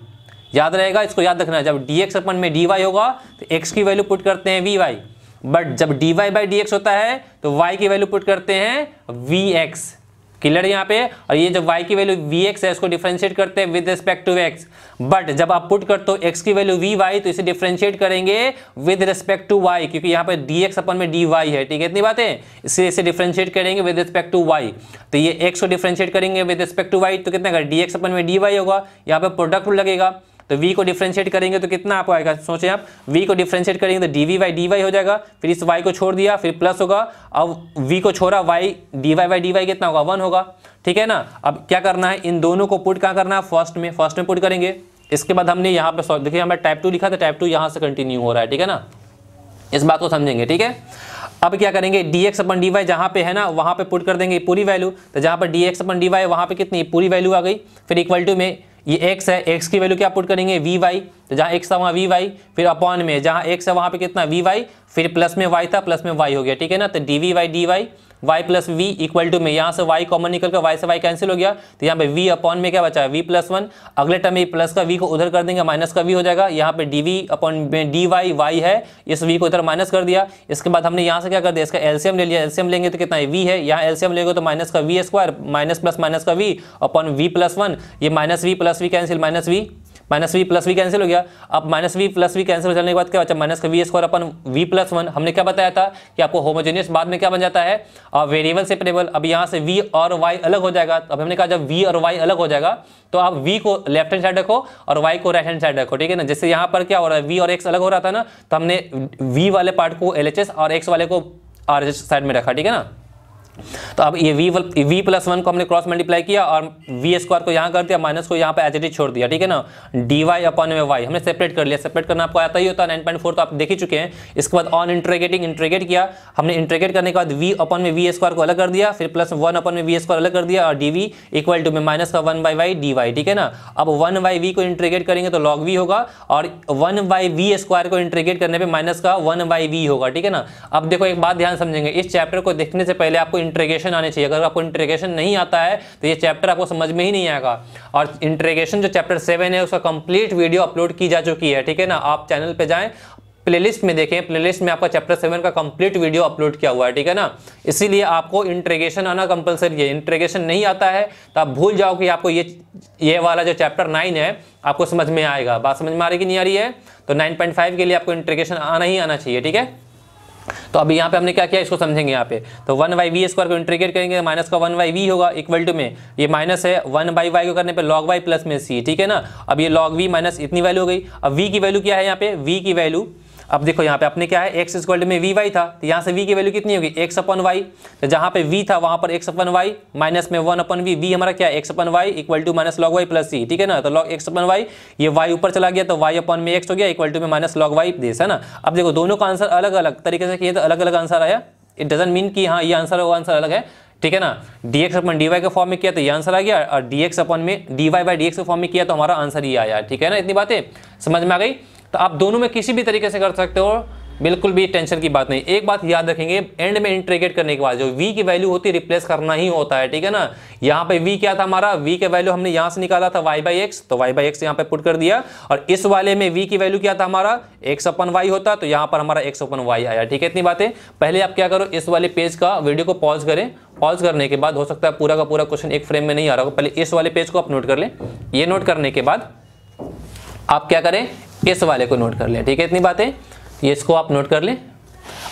याद रहेगा? इसको याद रखना जब dx अपन में डी वाई होगा तो एक्स की वैल्यू पुट करते हैं वी वाई बट जब d y by d x होता है तो वाई की वैल्यू पुट करते हैं वी एक्स क्लियर यहाँ पे? और ये जब y की वैल्यू वी एक्स है, इसको डिफ्रेंशिएट करते हैं with respect to x but जब आप पुट करते हो x की वैल्यू वी वाई तो इसे डिफ्रेंशिएट करेंगे विद रिस्पेक्ट टू y, क्योंकि यहाँ पे एक्स अपन में वाई है। ठीक है, इतनी बात? है इसे इसे डिफ्रेंशिएट करेंगे विद रिस्पेक्ट टू y तो ये x को डिफ्रेंशिएट करेंगे विद रिस्पेक्ट टू y तो कितना डी एक्स अपन में डी वाई होगा। यहाँ पे प्रोडक्ट लगेगा। तो v को डिफ्रेंशिएट करेंगे तो कितना आपको आएगा? सोचें आप, v को डिफ्रेंशिएट करेंगे तो d v y d y हो जाएगा, फिर इस y को छोड़ दिया, फिर प्लस होगा, अब v को छोड़ा, y d y y d y कितना होगा? वन होगा। ठीक है ना? अब क्या करना है? इन दोनों को पुट कहाँ करना है? फ़र्स्ट में फ़र्स्ट में पुट करेंगे। इसके बाद हमने यहाँ पे, देखिए हमें टाइप टू लिखा था टाइप टू यहाँ से कंटिन्यू हो रहा है, ठीक है ना? इस बात को समझेंगे, ठीक है? अब क्या करेंगे? D x upon d y जहाँ पे है ना, वहाँ पे पुट कर देंगे पूरी वैल्यू तो जहाँ पर d x upon d y वहाँ पे कितनी? पूरी वैल्यू आ गई। फिर इक्वल टू में ये x है, x की वैल्यू क्या पुट करेंगे? वी वाई तो जहाँ एक्स था वहाँ वी वाई फिर अपॉन में। जहाँ एक्स है वहाँ पे कितना? वी वाई फिर प्लस में y था प्लस में y हो गया, ठीक है ना? तो d v y d y y plus v equal to में, यहाँ से वाई कॉमन निकल कर वाई से वाई कैंसिल हो गया तो यहाँ पे वी अपॉन में क्या बचा है? वी प्लस वन अगले टर्म में प्लस का वी को उधर कर देंगे माइनस का वी हो जाएगा, यहाँ पे डी वी अपॉन में डी वाई वाई है, इस वी को इधर माइनस कर दिया, इसके बाद हमने यहाँ से क्या कर दिया, इसका एलसीएम ले लिया एलसीएम लेंगे तो कितना है? वी है, यहाँ एलसीएम लेंगे तो माइनस का v square minus plus minus का v upon v plus one ये minus v plus v cancel minus v minus v plus v cancel हो गया। अब minus v plus v cancel हो जाने के बाद क्या बचा? माइनस का v square upon v plus one. हमने क्या बताया था कि आपको होमोजेनियस बाद में क्या बन जाता है? और वेरिएबल सेपरेबल अब यहाँ से वी और वाई अलग हो जाएगा। अब हमने कहा जब वी और वाई अलग हो जाएगा तो आप वी को लेफ़्ट हैंड साइड रखो और वाई को राइट हैंड साइड रखो, ठीक है ना? जैसे यहाँ पर क्या हो रहा है? वी और एक्स अलग हो रहा था ना तो हमने वी वाले पार्ट को एलएचएस और एक्स वाले को आर साइड में रखा, ठीक है ना? तो अब ये वी वी प्लस वन को हमने क्रॉस मल्टीप्लाई किया और वी स्क्वायर को यहाँ कर दिया माइनस को यहाँ पे एच छोड़ दिया, ठीक है ना? डी वाई अपन में वाई हमने सेपरेट कर लिया। सेपरेट करना आपको आता ही होता है नाइन पॉइंट फोर तो आप देख ही चुके हैं। इसके बाद ऑन इंट्रेगेटिंग इंट्रेगेट किया। हमने इंट्रेगेट करने के बाद वी अपन में वी स्क्वायर को अलग कर दिया, फिर प्लस वन अपन में वी स्क्वायर अलग कर दिया और डी वी इक्वल टू में माइनस का one by y d y ठीक है ना? अब वन बाई वी को इंट्रेगेट करेंगे तो लॉग वी होगा और वन बाई वी स्क्वायर को इंट्रेगेट करने पर माइनस का वन बाई वी होगा, ठीक है ना? अब देखो एक बात ध्यान समझेंगे। इस चैप्टर को देखने से पहले आपको इंट्रेगेशन आने चाहिए। अगर आपको इंट्रेगेशन नहीं आता है तो ये चैप्टर आपको समझ में ही नहीं आएगा। और इंट्रेगेशन जो चैप्टर सेवन है, उसका कंप्लीट वीडियो अपलोड की जा चुकी है, ठीक है ना? आप चैनल पे जाएँ प्लेलिस्ट में देखें प्लेलिस्ट में आपका चैप्टर सेवन का कंप्लीट वीडियो अपलोड किया हुआ है, ठीक है ना? इसीलिए आपको इंट्रेगेशन आना कंपलसरी है। इंट्रेगेशन नहीं आता है तो आप भूल जाओ कि आपको ये ये वाला जो चैप्टर नाइन है, आपको समझ में आएगा। बात समझ में आ रही कि नहीं आ रही है? तो 9.5 के लिए आपको इंट्रेगेशन आना ही आना चाहिए, ठीक है? तो अभी यहाँ पे हमने क्या किया, इसको समझेंगे यहाँ पे। तो वन बाई वी स्क्वायर को इंटीग्रेट करेंगे, माइनस का वन बाई वी होगा इक्वल टू में। ये माइनस है, वन बाई वाई को करने पे लॉग वाई प्लस में सी ठीक है ना? अब ये लॉग वी माइनस इतनी वैल्यू हो गई। अब वी की वैल्यू क्या है यहाँ पे? वी की वैल्यू अब देखो यहाँ पे अपने क्या है? एक्स स्क्वायर में वी वाई था। तो यहाँ से वी की वैल्यू कितनी होगी? एक्स अपन वाई तो जहाँ पे वी था, वहाँ पर एक्स अपन वाई माइनस में वन अपन वी वी हमारा क्या है? X upon y equal to minus log y plus c ठीक है ना? तो लॉग एक्स अपन वाई ये वाई ऊपर चला गया तो वाई अपन में एक्स हो गया इक्वल टू में माइनस लॉग वाई देश, है ना? अब देखो, दोनों का आंसर अलग अलग तरीके से किए तो अलग अलग आंसर आया। इट डजेंट मीन कि हाँ ये आंसर वो आंसर अलग है। ठीक है ना? Dx अपन dy के फॉर्म में किया तो ये आंसर आ गया। और dx अपन में dy बाई डी के फॉर्म में किया तो हमारा आंसर ये आया। ठीक है ना? इतनी बातें। समझ में आ गई? तो आप दोनों में किसी भी तरीके से कर सकते हो, बिल्कुल भी टेंशन की बात नहीं। एक बात याद रखेंगे एंड में इंट्रीगेट करने के बाद जो वी की वैल्यू होती है रिप्लेस करना ही होता है, ठीक है ना? यहाँ पे वी क्या था हमारा? वी के वैल्यू हमने यहाँ से निकाला था वाई बाई एक्स तो वाई बाई एक्स यहाँ पे पुट कर दिया। और इस वाले में वी की वैल्यू क्या था हमारा? x अपन वाई होता तो यहाँ पर हमारा x अपन वाई आया, ठीक है? इतनी बातें। पहले आप क्या करो, इस वाले पेज का वीडियो को पॉज करें। पॉज करने के बाद हो सकता है पूरा का पूरा क्वेश्चन एक फ्रेम में नहीं आ रहा हो पहले इस वाले पेज को आप नोट कर लें। ये नोट करने के बाद आप क्या करें? इस वाले को नोट कर लें, ठीक है? इतनी बातें। ये इसको आप नोट कर लें।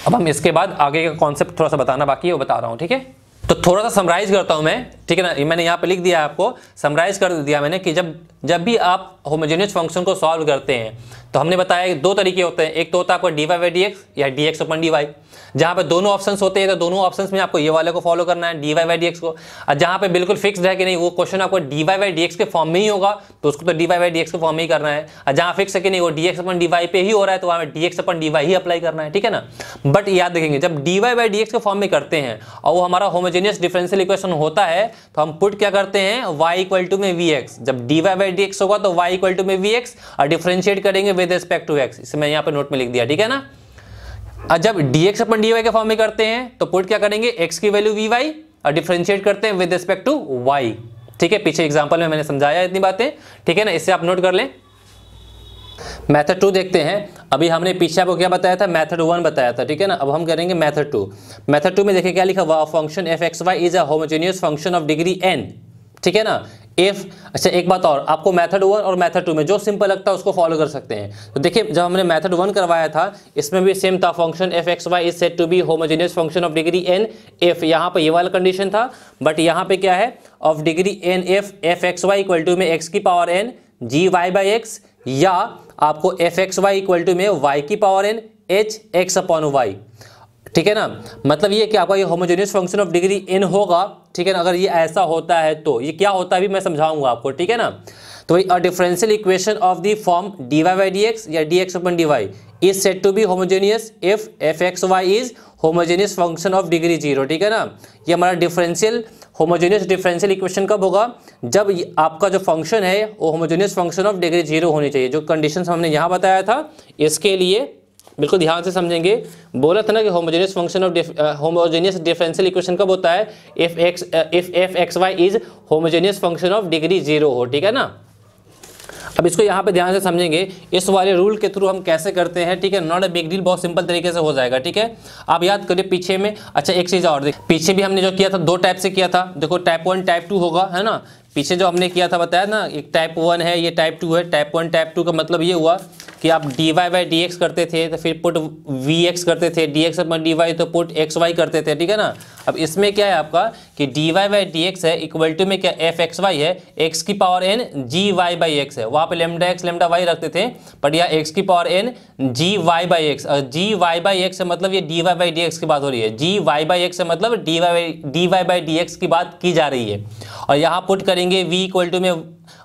अब हम इसके बाद आगे का कॉन्सेप्ट थोड़ा सा बताना बाकी है, वो बता रहा हूँ, ठीक है? तो थोड़ा सा समराइज करता हूँ मैं, ठीक है ना? मैंने यहाँ पे लिख दिया आपको। समराइज कर दिया मैंने कि जब जब भी आप होमोजेनियस फ़ंक्शन को सॉल्व करते हैं तो हमने बताया दो तरीके होते हैं। एक तो होता है आपका डी वाई डी एक्स या d x upon d y जहाँ पे दोनों ऑप्शन होते हैं तो दोनों ऑप्शन में आपको ये वाले को फॉलो करना है डी वाई डी एक्स को। और जहाँ पे बिल्कुल फिक्स है कि नहीं, वो क्वेश्चन आपको डी वाई डी एक्स के फॉर्म में ही होगा तो उसको तो डी वाई डी एक्स के फॉर्म में ही करना है। और जहाँ फिक्स है कि नहीं, वो d x upon d y पे ही हो रहा है तो वहाँ d x upon d y ही अप्लाई करना है, ठीक है ना? बट याद देखेंगे जब d y by d x के फॉर्म में करते हैं, और वो हमारा होमोजेनियस डिफरेंशियल इक्वेशन होता है तो हम पुट क्या करते हैं? वाई इक्वल टू में वी एक्स जब d y by d x होगा तो वाई इक्वल टू में वी एक्स और डिफ्रेंशिएट करेंगे विद रिस्पेक्ट टू एक्स इसे मैं यहाँ पे नोट में लिख दिया, ठीक है ना? जब dx अपन dy के फॉर्म में करते हैं तो पुट क्या करेंगे? x की वैल्यू vy और डिफ्रेंशिएट करते हैं विद रिस्पेक्ट टू y. ठीक है? पीछे एग्जांपल में मैंने समझाया इतनी बातें। ठीक है ना? इससे आप नोट कर लें। मेथड टू देखते हैं। अभी हमने पीछे आपको क्या बताया था? मेथड वन बताया था। ठीक है ना? अब हम करेंगे मेथड टू मेथड टू में देखिए क्या लिखा हुआ? Function f x y is a homogeneous function of degree n ठीक है ना? इफ़ अच्छा एक बात और, आपको मेथड वन और मेथड टू में जो सिंपल लगता है उसको फॉलो कर सकते हैं। तो देखिए, जब हमने मेथड वन करवाया था, इसमें भी सेम था function f x y is said to be homogeneous function of degree n f यहाँ पर ये वाला कंडीशन था बट यहाँ पे क्या है? Of degree n f f x y equal to में एक्स की power n g y by x या आपको f x y equal to में वाई की power n h x upon y ठीक है ना? मतलब ये कि आपका ये homogeneous function of degree n होगा, ठीक है ना? अगर ये ऐसा होता है तो ये क्या होता है भी मैं समझाऊँगा आपको, ठीक है ना? तो a differential equation of the form d y by d x या d x upon d y is said to be homogeneous if f x y is homogeneous function of degree zero ठीक है ना? ये हमारा differential homogeneous differential equation कब होगा? जब आपका जो फ़ंक्शन है, वो homogeneous function of degree zero होनी चाहिए। जो कंडीशन हमने यहाँ बताया था, इसके लिए बिल्कुल ध्यान से समझेंगे। बोला था ना कि homogeneous function of homogeneous differential equation कब होता है? If x if f x y is homogeneous function of degree zero हो, ठीक है ना? अब इसको यहाँ पे ध्यान से समझेंगे। इस वाले रूल के थ्रू हम कैसे करते हैं, ठीक है? नॉट अ बिग डील बहुत सिंपल तरीके से हो जाएगा, ठीक है? आप याद करिए पीछे में अच्छा एक चीज़ और देख, पीछे भी हमने जो किया था, दो टाइप से किया था। देखो टाइप वन टाइप टू होगा, है ना? पीछे जो हमने किया था, बताया ना, एक टाइप वन है, ये टाइप टू है टाइप वन टाइप टू का मतलब ये हुआ कि आप d y by d x करते थे तो फिर पुट वी एक्स करते थे d x upon d y तो पुट एक्स वाई करते थे, ठीक है ना? अब इसमें क्या है आपका कि d y by d x है इक्वल टू में क्या एफ़ एक्स वाई है एक्स की power n g y by x है। वहाँ पे लेमडा एक्स लेमडा वाई रखते थे बट यहाँ एक्स की power n g y by x और जी वाई बाई एक्स मतलब ये d y by d x की बात हो रही है। जी वाई बाई एक्स मतलब d y d y by d x की बात की जा रही है। और यहाँ पुट करेंगे वी इक्वल टू में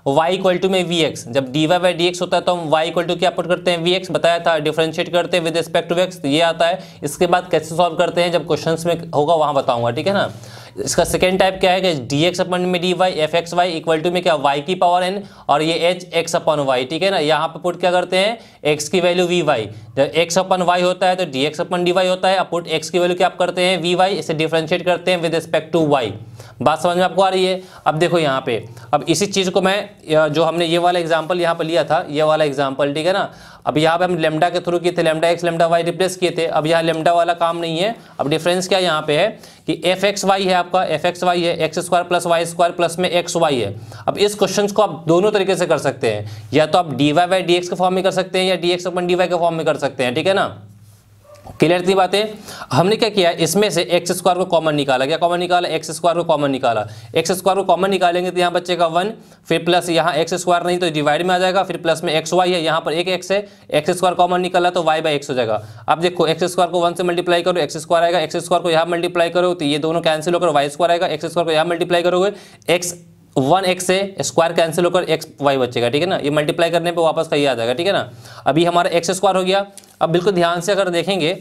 y इक्वल टू में वी एक्स जब d y by d x होता है तो हम y इक्वल टू क्या पुट करते हैं? वी एक्स बताया था डिफ्रेंशिएट करते हैं विद रिस्पेक्ट टू एक्स ये आता है। इसके बाद कैसे सॉल्व करते हैं? जब क्वेश्चन में होगा, वहाँ बताऊँगा, ठीक है ना? इसका सेकेंड टाइप क्या है कि डी एक्स अपन में d y f x y equal to में क्या वाई की पावर एन और ये एच एक्स अपन वाई ठीक है ना? यहाँ पे पुट क्या करते हैं? एक्स की वैल्यू वी वाई जब एक्स अपन वाई होता है तो d x upon d y होता है, अब पुट एक्स की वैल्यू क्या आप करते हैं? वी वाई इसे डिफ्रेंशिएट करते हैं विद रिस्पेक्ट टू वाई बात समझ में आपको आ रही है? अब देखो यहाँ पे। अब इसी चीज़ को मैं जो हमने ये वाला एग्ज़ाम्पल यहाँ पर लिया था, ये वाला एग्ज़ाम्पल ठीक है ना? अब यहाँ पे हम लेमडा के थ्रू किए थे lambda x lambda y replace किए थे। अब यहाँ लेमडा वाला काम नहीं है। अब डिफरेंस क्या यहाँ पे है? कि एफ़ एक्स वाई है आपका एफ़ एक्स वाई है x square plus y square plus में एक्स वाई है। अब इस क्वेश्चन को आप दोनों तरीके से कर सकते हैं। या तो आप d y by d x के फॉर्म में कर सकते हैं, या d x upon d y के फॉर्म में कर सकते हैं, ठीक है ना? क्लियर थी बातें हमने क्या किया इसमें से एक्स स्क्वायर को कॉमन निकाला क्या कॉमन निकाला एक्स स्क्वायर को कॉमन निकाला एक्स स्क्वायर को कॉमन निकालेंगे तो यहाँ बच्चे का वन फिर प्लस यहाँ एक्स स्क्वायर नहीं तो डिवाइड में आ जाएगा फिर प्लस में एक्स वाई है यहाँ पर एक एक्स है एक्स स्क्वायर कॉमन निकाला तो वाई बाई एक्स हो जाएगा अब देखो एक्स स्क्वायर को वन से मल्टीप्लाई करो एक्स स्क्वायर आएगा एक्स स्क्वायर को यहाँ मल्टीप्लाई करो तो ये दोनों कैंसिल होकर वाई स्क्वायर आएगा एक्स स्क्वायर को यहाँ मल्टीप्लाई करोगे एक्स वन एक्स से स्क्वायर कैंसिल होकर एक्स वाई बचेगा ठीक है ना ये मल्टीप्लाई करने पे वापस का ये आ जाएगा ठीक है ना अभी हमारा एक्स स्क्वायर हो गया अब बिल्कुल ध्यान से अगर देखेंगे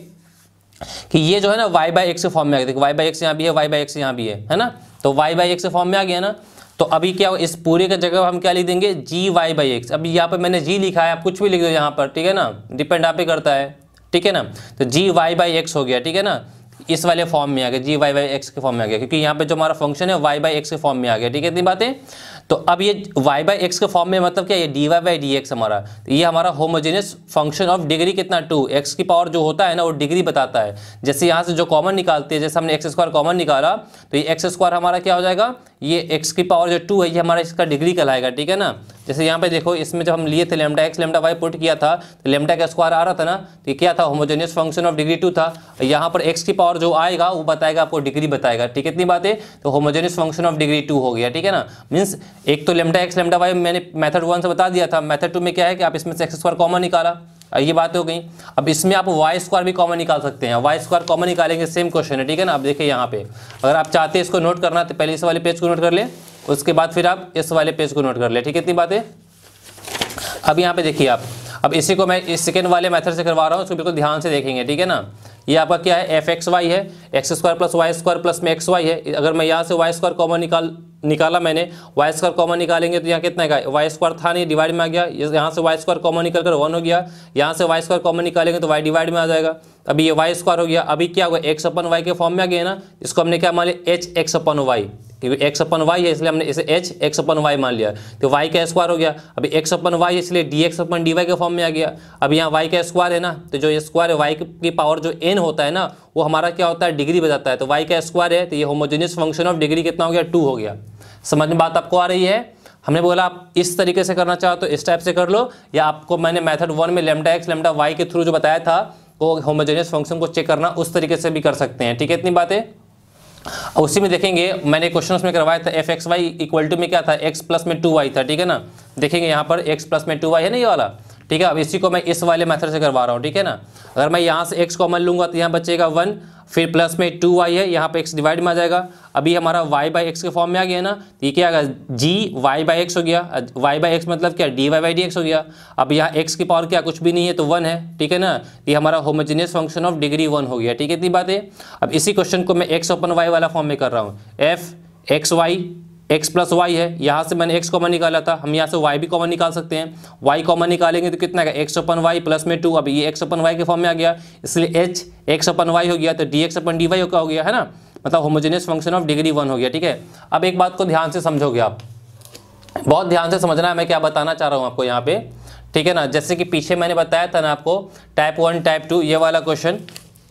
कि ये जो है ना वाई बाई एक्स के फॉर्म में आ गया। वाई बाई एक्स यहाँ भी है वाई बाई एक्स यहाँ भी है है ना? तो वाई बाई एक्स के फॉर्म में आ गया ना तो अभी क्या इस पूरे के जगह हम क्या लिख देंगे? जी वाई बाई एक्स अभी यहाँ पर मैंने जी लिखा है, आप कुछ भी लिख दो यहाँ पर, ठीक है ना? डिपेंड आप ही करता है, ठीक है ना? तो जी वाई बाई एक्स हो गया, ठीक है ना? इस वाले फॉर्म में आ गया जी वाई बाई एक्स के फॉर्म में आ गया, क्योंकि यहाँ पे जो हमारा फ़ंक्शन है वाई बाई एक्स के फॉर्म में आ गया, ठीक है? इतनी बातें। तो अब ये y बाई एक्स के फॉर्म में मतलब क्या, ये d y by d x हमारा, ये हमारा होमोजेनियस फ़ंक्शन ऑफ़ डिग्री कितना टू एक्स की पावर जो होता है ना, वो डिग्री बताता है। जैसे यहाँ से जो कॉमन निकालते हैं, जैसे हमने एक्स स्क्वायर कॉमन निकाला तो ये एक्स स्क्वायर हमारा क्या हो जाएगा? ये एक्स की पावर जो टू है, ये हमारा इसका डिग्री कहलाएगा, ठीक है ना? जैसे यहाँ पे देखो, इसमें जब हम लिए थे lambda x lambda y put किया था तो लेमडा का स्क्वायर आ रहा था ना तो क्या था? Homogeneous function of degree two था। यहाँ पर एक्स की पावर जो आएगा, वो बताएगा, आपको डिग्री बताएगा, ठीक है? इतनी बात है तो homogeneous function of degree two हो गया, ठीक है ना? मीन्स एक तो लेमडा एक्स लेमडा वाई मैंने मैथड वन से बता दिया था। मैथड टू में क्या है कि आप इसमें से एक्स स्क्वायर कॉमन निकाला। ये बात हो गई। अब इसमें आप वाई स्क्वायर भी कॉमन निकाल सकते हैं। वाई स्क्वायर कॉमन निकालेंगे सेम क्वेश्चन है, ठीक है ना? आप देखिए यहाँ पे। अगर आप चाहते हैं इसको नोट करना तो पहले इस वाले पेज को नोट कर ले, उसके बाद फिर आप इस वाले पेज को नोट कर ले। ठीक है, इतनी बातें? अब यहाँ पे देखिए आप। अब इसी को मैं इस सेकेंड वाले मेथड से करवा रहा हूँ उसको बिल्कुल ध्यान से देखेंगे, ठीक है ना? ये आपका क्या है? एफ़ एक्स वाई है। X square plus y square plus में एक्स वाई है। अगर मैं यहाँ से वाई स्क्वायर कॉमन निकाल निकाला मैंने। वाई स्क्वायर कॉमन निकालेंगे तो यहाँ कितना का वाई स्क्वायर था नहीं डिवाइड में आ गया। यहाँ से वाई स्क्वायर कॉमन निकल कर वन हो गया। यहाँ से वाई स्क्वायर कॉमन निकालेंगे तो वाई डिवाइड में आ जाएगा। अभी ये वाई स्क्वायर हो गया। अभी क्या होगा? एक्स अपन वाई के फॉर्म में आ गया ना? इसको हमने क्या मान लिया? एच एक्स अपन वाई क्योंकि एक्स अपन वाई है, इसलिए हमने इसे एच एक्स अपन वाई मान लिया। तो वाई का स्क्वायर हो गया। अभी एक्स अपन वाई इसलिए d x upon d y के फॉर्म में आ गया। अब यहाँ वाई का स्क्वायर है ना? तो जो स्क्वायर है वाई की पावर जो एन होता है ना, वो हमारा क्या होता है? डिग्री बताता है। तो वाई का स्क्वायर है तो ये होमोजेनियस फ़ंक्शन ऑफ़ डिग्री कितना हो गया? टू हो गया। समझ में बात आपको आ रही है? हमने बोला आप इस तरीके से करना चाहो तो इस टाइप से कर लो, या आपको मैंने मेथड वन में लेमडा एक्स लेमडा वाई के थ्रू जो बताया था, वो होमोजेनियस फ़ंक्शन को चेक करना, उस तरीके से भी कर सकते हैं। ठीक है, इतनी बातें? उसी में देखेंगे, मैंने क्वेश्चन में करवाया था f x y equal to में क्या था? एक्स प्लस में टू वाई था, ठीक है ना? देखेंगे यहाँ पर एक्स प्लस में टू वाई है ना ये वाला? ठीक है, अब इसी को मैं इस वाले मेथड से करवा रहा हूँ, ठीक है ना? अगर मैं यहाँ से एक्स कॉमन लूँगा तो यहाँ बचेगा वन फिर प्लस में टू वाई है, यहाँ पे एक्स डिवाइड में आ जाएगा। अभी हमारा वाई बाई एक्स के फॉर्म में आ गया ना तो ये क्या आएगा जी वाई बाई एक्स हो गया। वाई बाई एक्स मतलब क्या? D y by d x हो गया। अब यहाँ एक्स की पावर क्या? कुछ भी नहीं है तो वन है, ठीक है ना? ये हमारा homogeneous function of degree one हो गया, ठीक है? इतनी बात। है अब इसी क्वेश्चन को मैं एक्स ओपन वाई वाला फॉर्म में कर रहा हूँ। F x y x plus y है, यहाँ से मैंने एक्स कॉमन निकाला था, हम यहाँ से वाई भी कॉमन निकाल सकते हैं। वाई कॉमन निकालेंगे तो कितना का एक्स अपन वाई प्लस में टू अब ये एक्स अपन वाई के फॉर्म में आ गया, इसलिए एच एक्स अपन वाई हो गया तो d x upon d y हो गया, है ना? मतलब homogeneous function of degree one हो गया, ठीक है? अब एक बात को ध्यान से समझोगे आप। बहुत ध्यान से समझना है, मैं क्या बताना चाह रहा हूँ आपको यहाँ पे, ठीक है ना? जैसे कि पीछे मैंने बताया था ना आपको टाइप वन टाइप टू ये वाला क्वेश्चन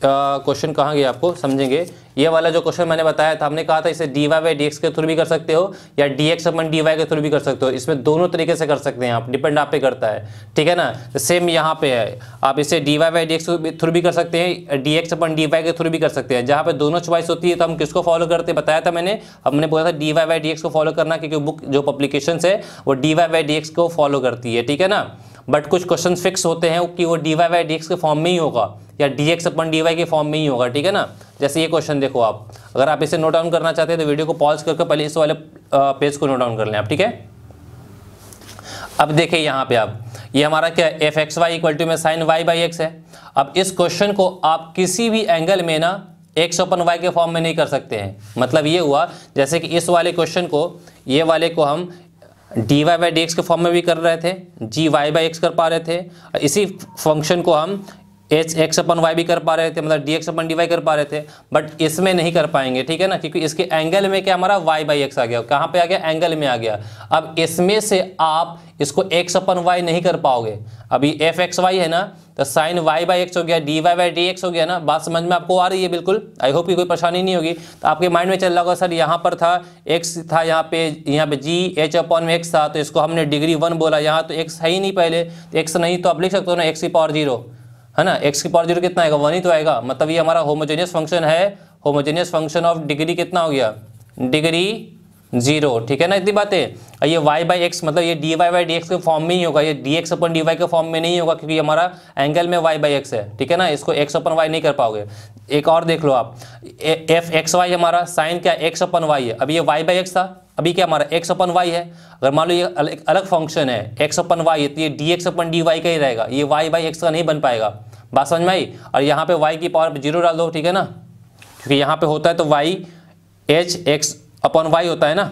क्वेश्चन कहाँ गया आपको? समझेंगे। ये वाला जो क्वेश्चन मैंने बताया था, हमने कहा था इसे डी वाई डी के थ्रू भी कर सकते हो, या d x upon d y के थ्रू भी कर सकते हो। इसमें दोनों तरीके से कर सकते हैं आप डिपेंड आप पे करता है। ठीक है ना? तो सेम यहाँ पे है। आप इसे d y by d x through भी कर सकते हैं d x upon d y के थ्रू भी कर सकते हैं। जहाँ पे दोनों चॉइस होती है तो हम किसको फॉलो करते बताया था मैंने। हमने बोला था d y by d x को फॉलो करना, क्योंकि बुक जो पब्लिकेशन है, वो d y by d x को फॉलो करती है। ठीक है ना? बट कुछ क्वेश्चन फिक्स होते हैं कि वो d y by d x के फॉर्म में ही होगा, या d x upon d y के फॉर्म में ही होगा, ठीक है ना? जैसे ये क्वेश्चन देखो आप। अगर आप इसे नोट डाउन करना चाहते हैं तो वीडियो को पॉज करके पहले इस वाले पेज को नोट डाउन कर लें आप, ठीक है? अब देखिए यहाँ पे आप। ये हमारा क्या f x y equal to में साइन वाई बाई एक्स है। अब इस क्वेश्चन को आप किसी भी एंगल में ना एक्स ओपन वाई के फॉर्म में नहीं कर सकते हैं। मतलब ये हुआ, जैसे कि इस वाले क्वेश्चन को, ये वाले को हम d y by d x के फॉर्म में भी कर रहे थे जी वाई बाई एक्स कर पा रहे थे। इसी फ़ंक्शन को हम एच एक्स अपन वाई भी कर पा रहे थे मतलब d x upon d y कर पा रहे थे बट इसमें नहीं कर पाएँगे, ठीक है ना? क्योंकि इसके एंगल में क्या हमारा वाई बाई एक्स आ गया। कहाँ पे आ गया? एंगल में आ गया। अब इसमें से आप इसको एक्स अपन वाई नहीं कर पाओगे। अभी एफ़ एक्स वाई है ना तो साइन वाई बाई एक्स हो गया d y by d x हो गया ना, बात समझ में आपको आ रही है बिल्कुल? आई होप कि कोई परेशानी नहीं होगी। तो आपके माइंड में चल रहा होगा, सर, यहाँ पर था एक्स था, यहाँ पे यहाँ पे जी एच अपॉन में एक्स था तो इसको हमने डिग्री वन बोला, यहाँ तो एक्स है ही नहीं पहले तो एक्स नहीं तो आप लिख सकते हो ना एक्स की पावर ज़ीरो है ना? एक्स की पावर ज़ीरो कितना आएगा? वन ही तो आएगा। मतलब ये हमारा होमोजेनियस फ़ंक्शन है। होमोजेनियस फ़ंक्शन ऑफ़ डिग्री कितना हो गया? डिग्री ज़ीरो ठीक है ना इतनी बातें? ये वाई बाई एक्स मतलब ये d y by d x के फॉर्म में ही होगा। ये d x upon d y के फॉर्म में नहीं होगा क्योंकि हमारा एंगल में वाई बाई एक्स है। ठीक है ना? इसको एक्स अपन वाई नहीं कर पाओगे। एक और देख लो आप। एफ़ एक्स वाई हमारा साइन क्या? एक्स अपन वाई है। अभी ये वाई बाई एक्स था। अभी क्या हमारा एक्स अपन वाई है? अगर मान लो ये अलग, अलग फ़ंक्शन है एक्स अपन वाई है तो ये d x upon d y का ही रहेगा। ये वाई बाई एक्स का नहीं बन पाएगा। बात समझ में आई? और यहाँ पे वाई की पावर ज़ीरो डाल दो ठीक है ना? क्योंकि यहाँ पे होता है तो y h x upon y होता है ना?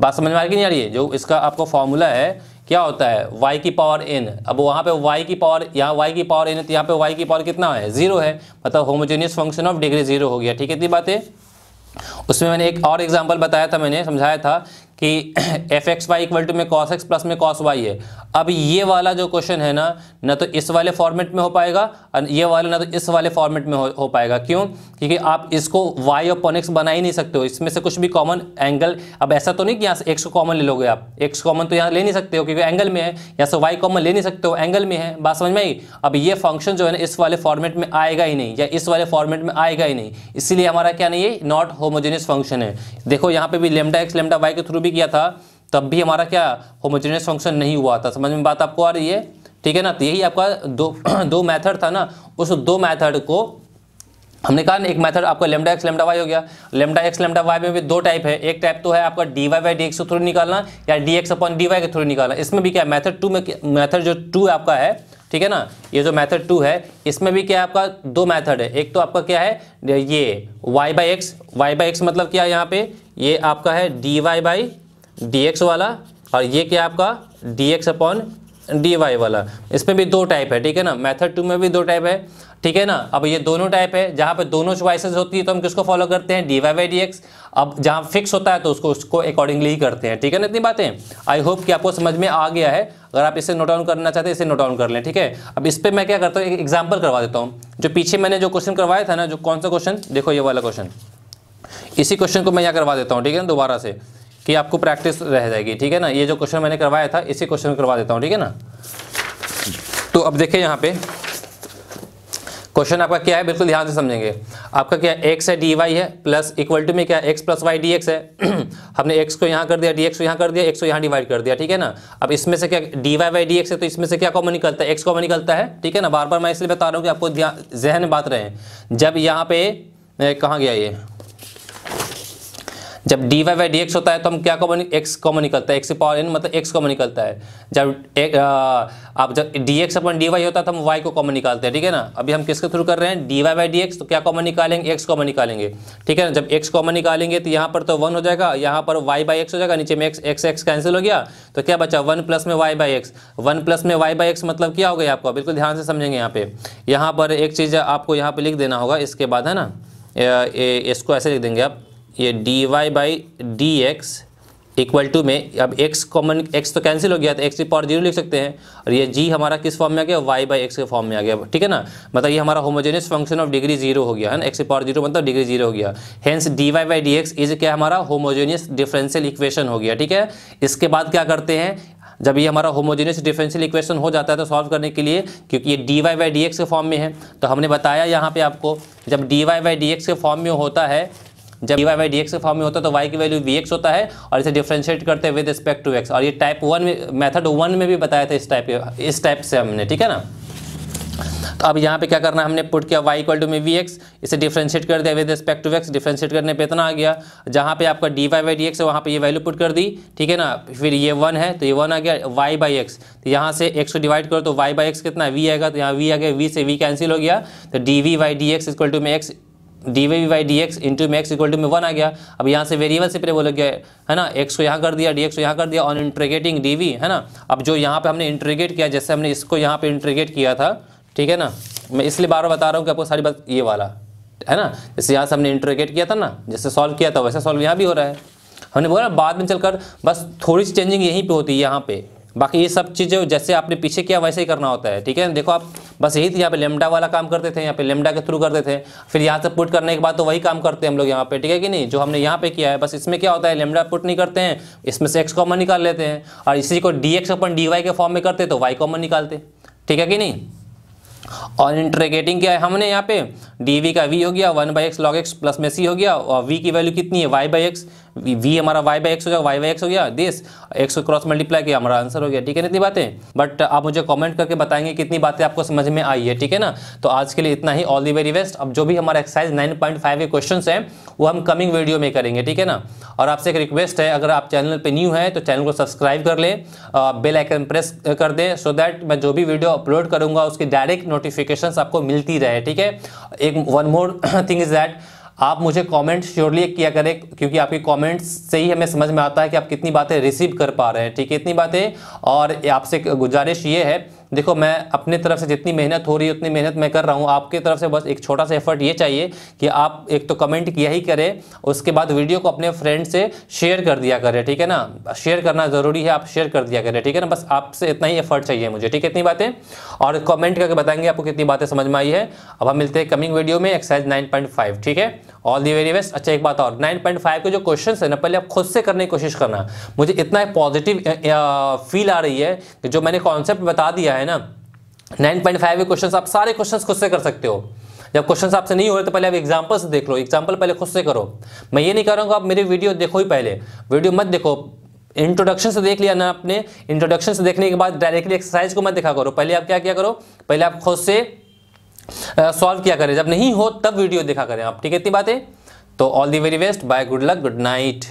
बात समझ में आ रही नहीं आ रही है? जो इसका आपको फॉर्मूला है क्या होता है? y की पावर n अब वहाँ पे y की पावर यहाँ y की पावर n है तो यहाँ पे y की पावर कितना है? ज़ीरो है। मतलब homogeneous function of degree zero हो गया। ठीक है इतनी बातें? उसमें मैंने एक और एग्ज़ाम्पल बताया था, मैंने समझाया था कि f x y equal to में कॉस एक्स प्लस में कॉस वाई है। अब ये वाला जो क्वेश्चन है ना ना तो इस वाले फॉर्मेट में हो पाएगा और ये वाला ना तो इस वाले फॉर्मेट में हो, हो पाएगा। क्यों? क्योंकि आप इसको वाई और पॉन एक्स बना ही नहीं सकते हो। इसमें से कुछ भी कॉमन एंगल अब ऐसा तो नहीं कि यहाँ से एक्स को कॉमन ले लोगे आप। एक्स कॉमन तो यहाँ ले नहीं सकते हो क्योंकि एंगल में है। यहाँ से वाई कॉमन ले नहीं सकते हो एंगल में है। बात समझ में आई? अब ये फ़ंक्शन जो है ना इस वाले फॉर्मेट में आएगा ही नहीं या इस वाले फॉर्मेट में आएगा ही नहीं। इसीलिए हमारा क्या नहीं है? नॉट होमोजेनियस फ़ंक्शन है। देखो यहाँ पे भी लेमडा एक्स लेमडा वाई के थ्रू भी किया था। तब भी हमारा क्या होमोजेनियस फ़ंक्शन नहीं हुआ था। समझ में बात आपको आ रही है? ठीक है ना? तो यही आपका दो दो मेथड था ना? उस दो मेथड को हमने कहा ना, एक मेथड आपका लेमडा एक्स लेमडा वाई हो गया। लेमडा एक्स लेमडा वाई में भी दो टाइप है। एक टाइप तो है आपका d y by d x के थ्रू निकालना या d x upon d y के थ्रू निकालना। इसमें भी क्या मेथड टू में मेथड जो टू आपका है, ठीक है ना? ये जो मेथड टू है, इसमें भी क्या है आपका दो मेथड है। एक तो आपका क्या है? ये y by x y by x मतलब क्या यहाँ पे? ये आपका है डी वाई बाई एक्स वाला और ये क्या आपका? एक्स अपॉन डी वाई वाला। इसमें भी दो टाइप है, ठीक है ना? मेथड टू में भी दो टाइप है, ठीक है ना? अब ये दोनों टाइप है, जहाँ पे दोनों चॉइसेस होती है तो हम किसको फॉलो करते हैं? D y by d x अब जहाँ फिक्स होता है तो उसको उसको अकॉर्डिंगली ही करते हैं, ठीक है ना इतनी बातें? आई होप कि आपको समझ में आ गया है। अगर आप इसे नोट डाउन करना चाहते हैं, इसे नोट डाउन कर लें, ठीक है? अब इस पर मैं क्या करता हूँ, एक एग्ज़ाम्पल करवा देता हूँ। जो पीछे मैंने जो क्वेश्चन करवाया था ना, जो कौन सा क्वेश्चन देखो ये वाला क्वेश्चन इसी क्वेश्चन को मैं यहाँ करवा देता हूँ, ठीक है ना, दोबारा से। कि आपको प्रैक्टिस रह जाएगी, ठीक है ना? ये जो क्वेश्चन मैंने करवाया था, इसी क्वेश्चन करवा देता हूँ, ठीक है ना? तो अब देखिए यहाँ पे क्वेश्चन आपका क्या है? बिल्कुल ध्यान से समझेंगे। आपका क्या एक्स है डी वाई है प्लस इक्वल टू में क्या x plus y d x है। हमने एक्स को यहाँ कर दिया डी एक्स को यहाँ कर दिया एक्स को यहाँ डिवाइड कर दिया, ठीक है ना? अब इसमें से क्या d y y d x है तो इसमें से क्या कॉमन निकलता है? एक्स कॉमन निकलता है, ठीक है ना? बार बार मैं इसलिए बता रहा हूँ कि आपको जहन बात रहे। जब यहाँ पे कहाँ गया ये? जब d y by d x होता है तो हम क्या कॉमन एक्स कॉमन निकलता है एक्स पावर एन मतलब एक्स कॉमन निकलता है। जब एक आप जब d x upon d y होता है तो हम वाई को कॉमन निकालते हैं, ठीक है ना? अभी हम किसके थ्रू कर रहे हैं? D y by d x तो क्या कॉमन निकालेंगे? एक्स कॉमन निकालेंगे, ठीक है ना? जब एक्स कॉमन निकालेंगे तो यहाँ पर तो वन हो जाएगा, यहाँ पर वाई बाई एक्स हो जाएगा, नीचे में एक्स एक्स एक्स कैंसिल हो गया तो क्या बचा? वन प्लस में y by x one plus में वाई बाई एक्स मतलब क्या हो गया आपको? बिल्कुल ध्यान से समझेंगे यहाँ पे। यहाँ पर एक चीज़ आपको यहाँ पे लिख देना होगा, इसके बाद, है ना? इसको ऐसे लिख देंगे आप। ये d y by d x equal to में, अब x कॉमन x तो कैंसिल हो गया तो x की पावर ज़ीरो लिख सकते हैं। और ये g हमारा किस फॉर्म में आ गया? y बाई एक्स के फॉर्म में आ गया। ठीक है ना? मतलब ये हमारा homogeneous function of degree zero हो गया, है ना? x की पावर ज़ीरो मतलब डिग्री ज़ीरो हो गया। Hence d y by d x is क्या हमारा? होमोजेनियस डिफरेंशियल इक्वेशन हो गया। ठीक है? इसके बाद क्या करते हैं? जब ये हमारा होमोजेनियस डिफरेंशियल इक्वेशन हो जाता है तो सॉल्व करने के लिए, क्योंकि ये d y by d x के फॉर्म में है तो हमने बताया यहाँ पे आपको, जब d y by d x के फॉर्म में होता है जब डी वाई डी एक्स के फॉर्म में होता है तो वाई की वैल्यू वी एक्स होता है और इसे डिफ्रेंशिएट करते हैं विद रिस्पेक्ट टू एक्स और ये टाइप वन मेथड वन में भी बताया था इस टाइप इस टाइप से हमने, ठीक है ना? तो अब यहाँ पे क्या करना हमने? पुट किया y इक्वल टू में वी एक्स इसे डिफ्रेंशिएट कर दिया with respect to x differentiate करने पे इतना आ गया। जहाँ पे आपका D Y by D x है, वहाँ पे ये वैल्यू पुट कर दी, ठीक है ना? फिर ये वन है तो ये वन आ गया, y बाई एक्स तो यहाँ से x को डिवाइड करो तो y बाई एक्स कितना v आएगा तो यहाँ वी आ गया वी से वी कैंसिल हो गया। तो d v y d x equal to में x d v by d x into में एक्स इक्वल टू में वन आ गया। अब यहाँ से वेरिएबल से पहले बोला गया, है ना? एक्स को यहाँ कर दिया डी एक्स को यहाँ कर दिया ऑन इंट्रीगेटिंग डी वी है ना? अब जो यहाँ पे हमने इंट्रीगेट किया, जैसे हमने इसको यहाँ पे इंट्रीगेट किया था, ठीक है ना? मैं इसलिए बार बार बता रहा हूँ कि आपको सारी बात ये वाला, है ना? जैसे यहाँ से हमने इंट्रीगेट किया था ना, जैसे सॉल्व किया था, वैसे सॉल्व यहाँ भी हो रहा है। हमने बोला बाद में चलकर बस थोड़ी सी चेंजिंग यहीं पे होती है, यहाँ पे। बाकी ये सब चीज़ें जैसे आपने पीछे किया, वैसे ही करना होता है, ठीक है? देखो आप बस यही थी, यहाँ पे लेमडा वाला काम करते थे, यहाँ पे लेमडा के थ्रू करते थे, फिर यहाँ से पुट करने के बाद तो वही काम करते हैं हम लोग यहाँ पे, ठीक है कि नहीं? जो हमने यहाँ पे किया है, बस इसमें क्या होता है लेमडा पुट नहीं करते हैं, इसमें से एक्स कॉमन निकाल लेते हैं, और इसी को d x upon d y के फॉर्म में करते तो वाई कॉमन निकालते, ठीक है कि नहीं? और इंटरगेटिंग क्या है हमने यहाँ पे? डी वी का वी हो गया one by x log x plus में सी हो गया, और वी की वैल्यू कितनी है? वाई बाई एक्स वी हमारा वाई बाई एक्स हो गया वाई बाई एक्स हो गया दिस एक्स को क्रॉस मल्टीप्लाई किया, हमारा आंसर हो गया, ठीक है इतनी बातें? बट आप मुझे कमेंट करके बताएँगे कितनी बातें आपको समझ में आई है, ठीक है ना? तो आज के लिए इतना ही ऑल दी वेरी बेस्ट अब जो भी हमारा एक्सरसाइज 9.5 के क्वेश्चन है, वो हम कमिंग वीडियो में करेंगे, ठीक है ना? और आपसे एक रिक्वेस्ट है, अगर आप चैनल पर न्यू है तो चैनल को सब्सक्राइब कर लें बेल आइकन प्रेस कर दें सो दैट मैं जो भी वीडियो अपलोड करूँगा, उसकी डायरेक्ट नोटिफिकेशन आपको मिलती रहे, ठीक है? एक one more thing is that आप मुझे कमेंट श्योरली किया करें, क्योंकि आपके कमेंट्स से ही हमें समझ में आता है कि आप कितनी बातें रिसीव कर पा रहे हैं, ठीक है? इतनी बातें, और आपसे गुजारिश ये है, देखो मैं अपने तरफ़ से जितनी मेहनत हो रही है, उतनी मेहनत मैं कर रहा हूँ। आपके तरफ़ से बस एक छोटा सा एफर्ट ये चाहिए कि आप एक तो कमेंट किया ही करें, उसके बाद वीडियो को अपने फ्रेंड से शेयर कर दिया करें, ठीक है ना? शेयर करना ज़रूरी है, आप शेयर कर दिया करें, ठीक है ना? बस आपसे इतना ही एफर्ट चाहिए मुझे, ठीक है? इतनी बातें, और कमेंट करके बताएँगे आपको कितनी बातें समझ में आई है। अब हम मिलते हैं कमिंग वीडियो में एक्सरसाइज नाइन ठीक है? ऑल दी वेरी बेस्ट अच्छा एक बात और. 9.5 के जो क्वेश्चन है ना, पहले आप खुद से करने की कोशिश करना. मुझे इतना पॉजिटिव फील आ रही है कि जो मैंने कॉन्सेप्ट बता दिया है ना 9.5 के क्वेश्चन आप सारे क्वेश्चन खुद से कर सकते हो. जब क्वेश्चन आपसे नहीं हो रहे तो पहले आप एग्ज़ाम्पल से देख लो. एग्ज़ाम्पल पहले खुद से करो. मैं ये नहीं कर रहा हूँ आप मेरी वीडियो देखो ही पहले. वीडियो मत देखो. इंट्रोडक्शन से देख लिया ना आपने. इंट्रोडक्शन से देखने के बाद डायरेक्टली एक्सरसाइज को मत देखा करो. पहले आप क्या क्या करो? पहले आप खुद से सॉल्व किया करें। जब नहीं हो, तब वीडियो देखा करें आप। ठीक है, इतनी बातें? तो all the very best bye good luck good night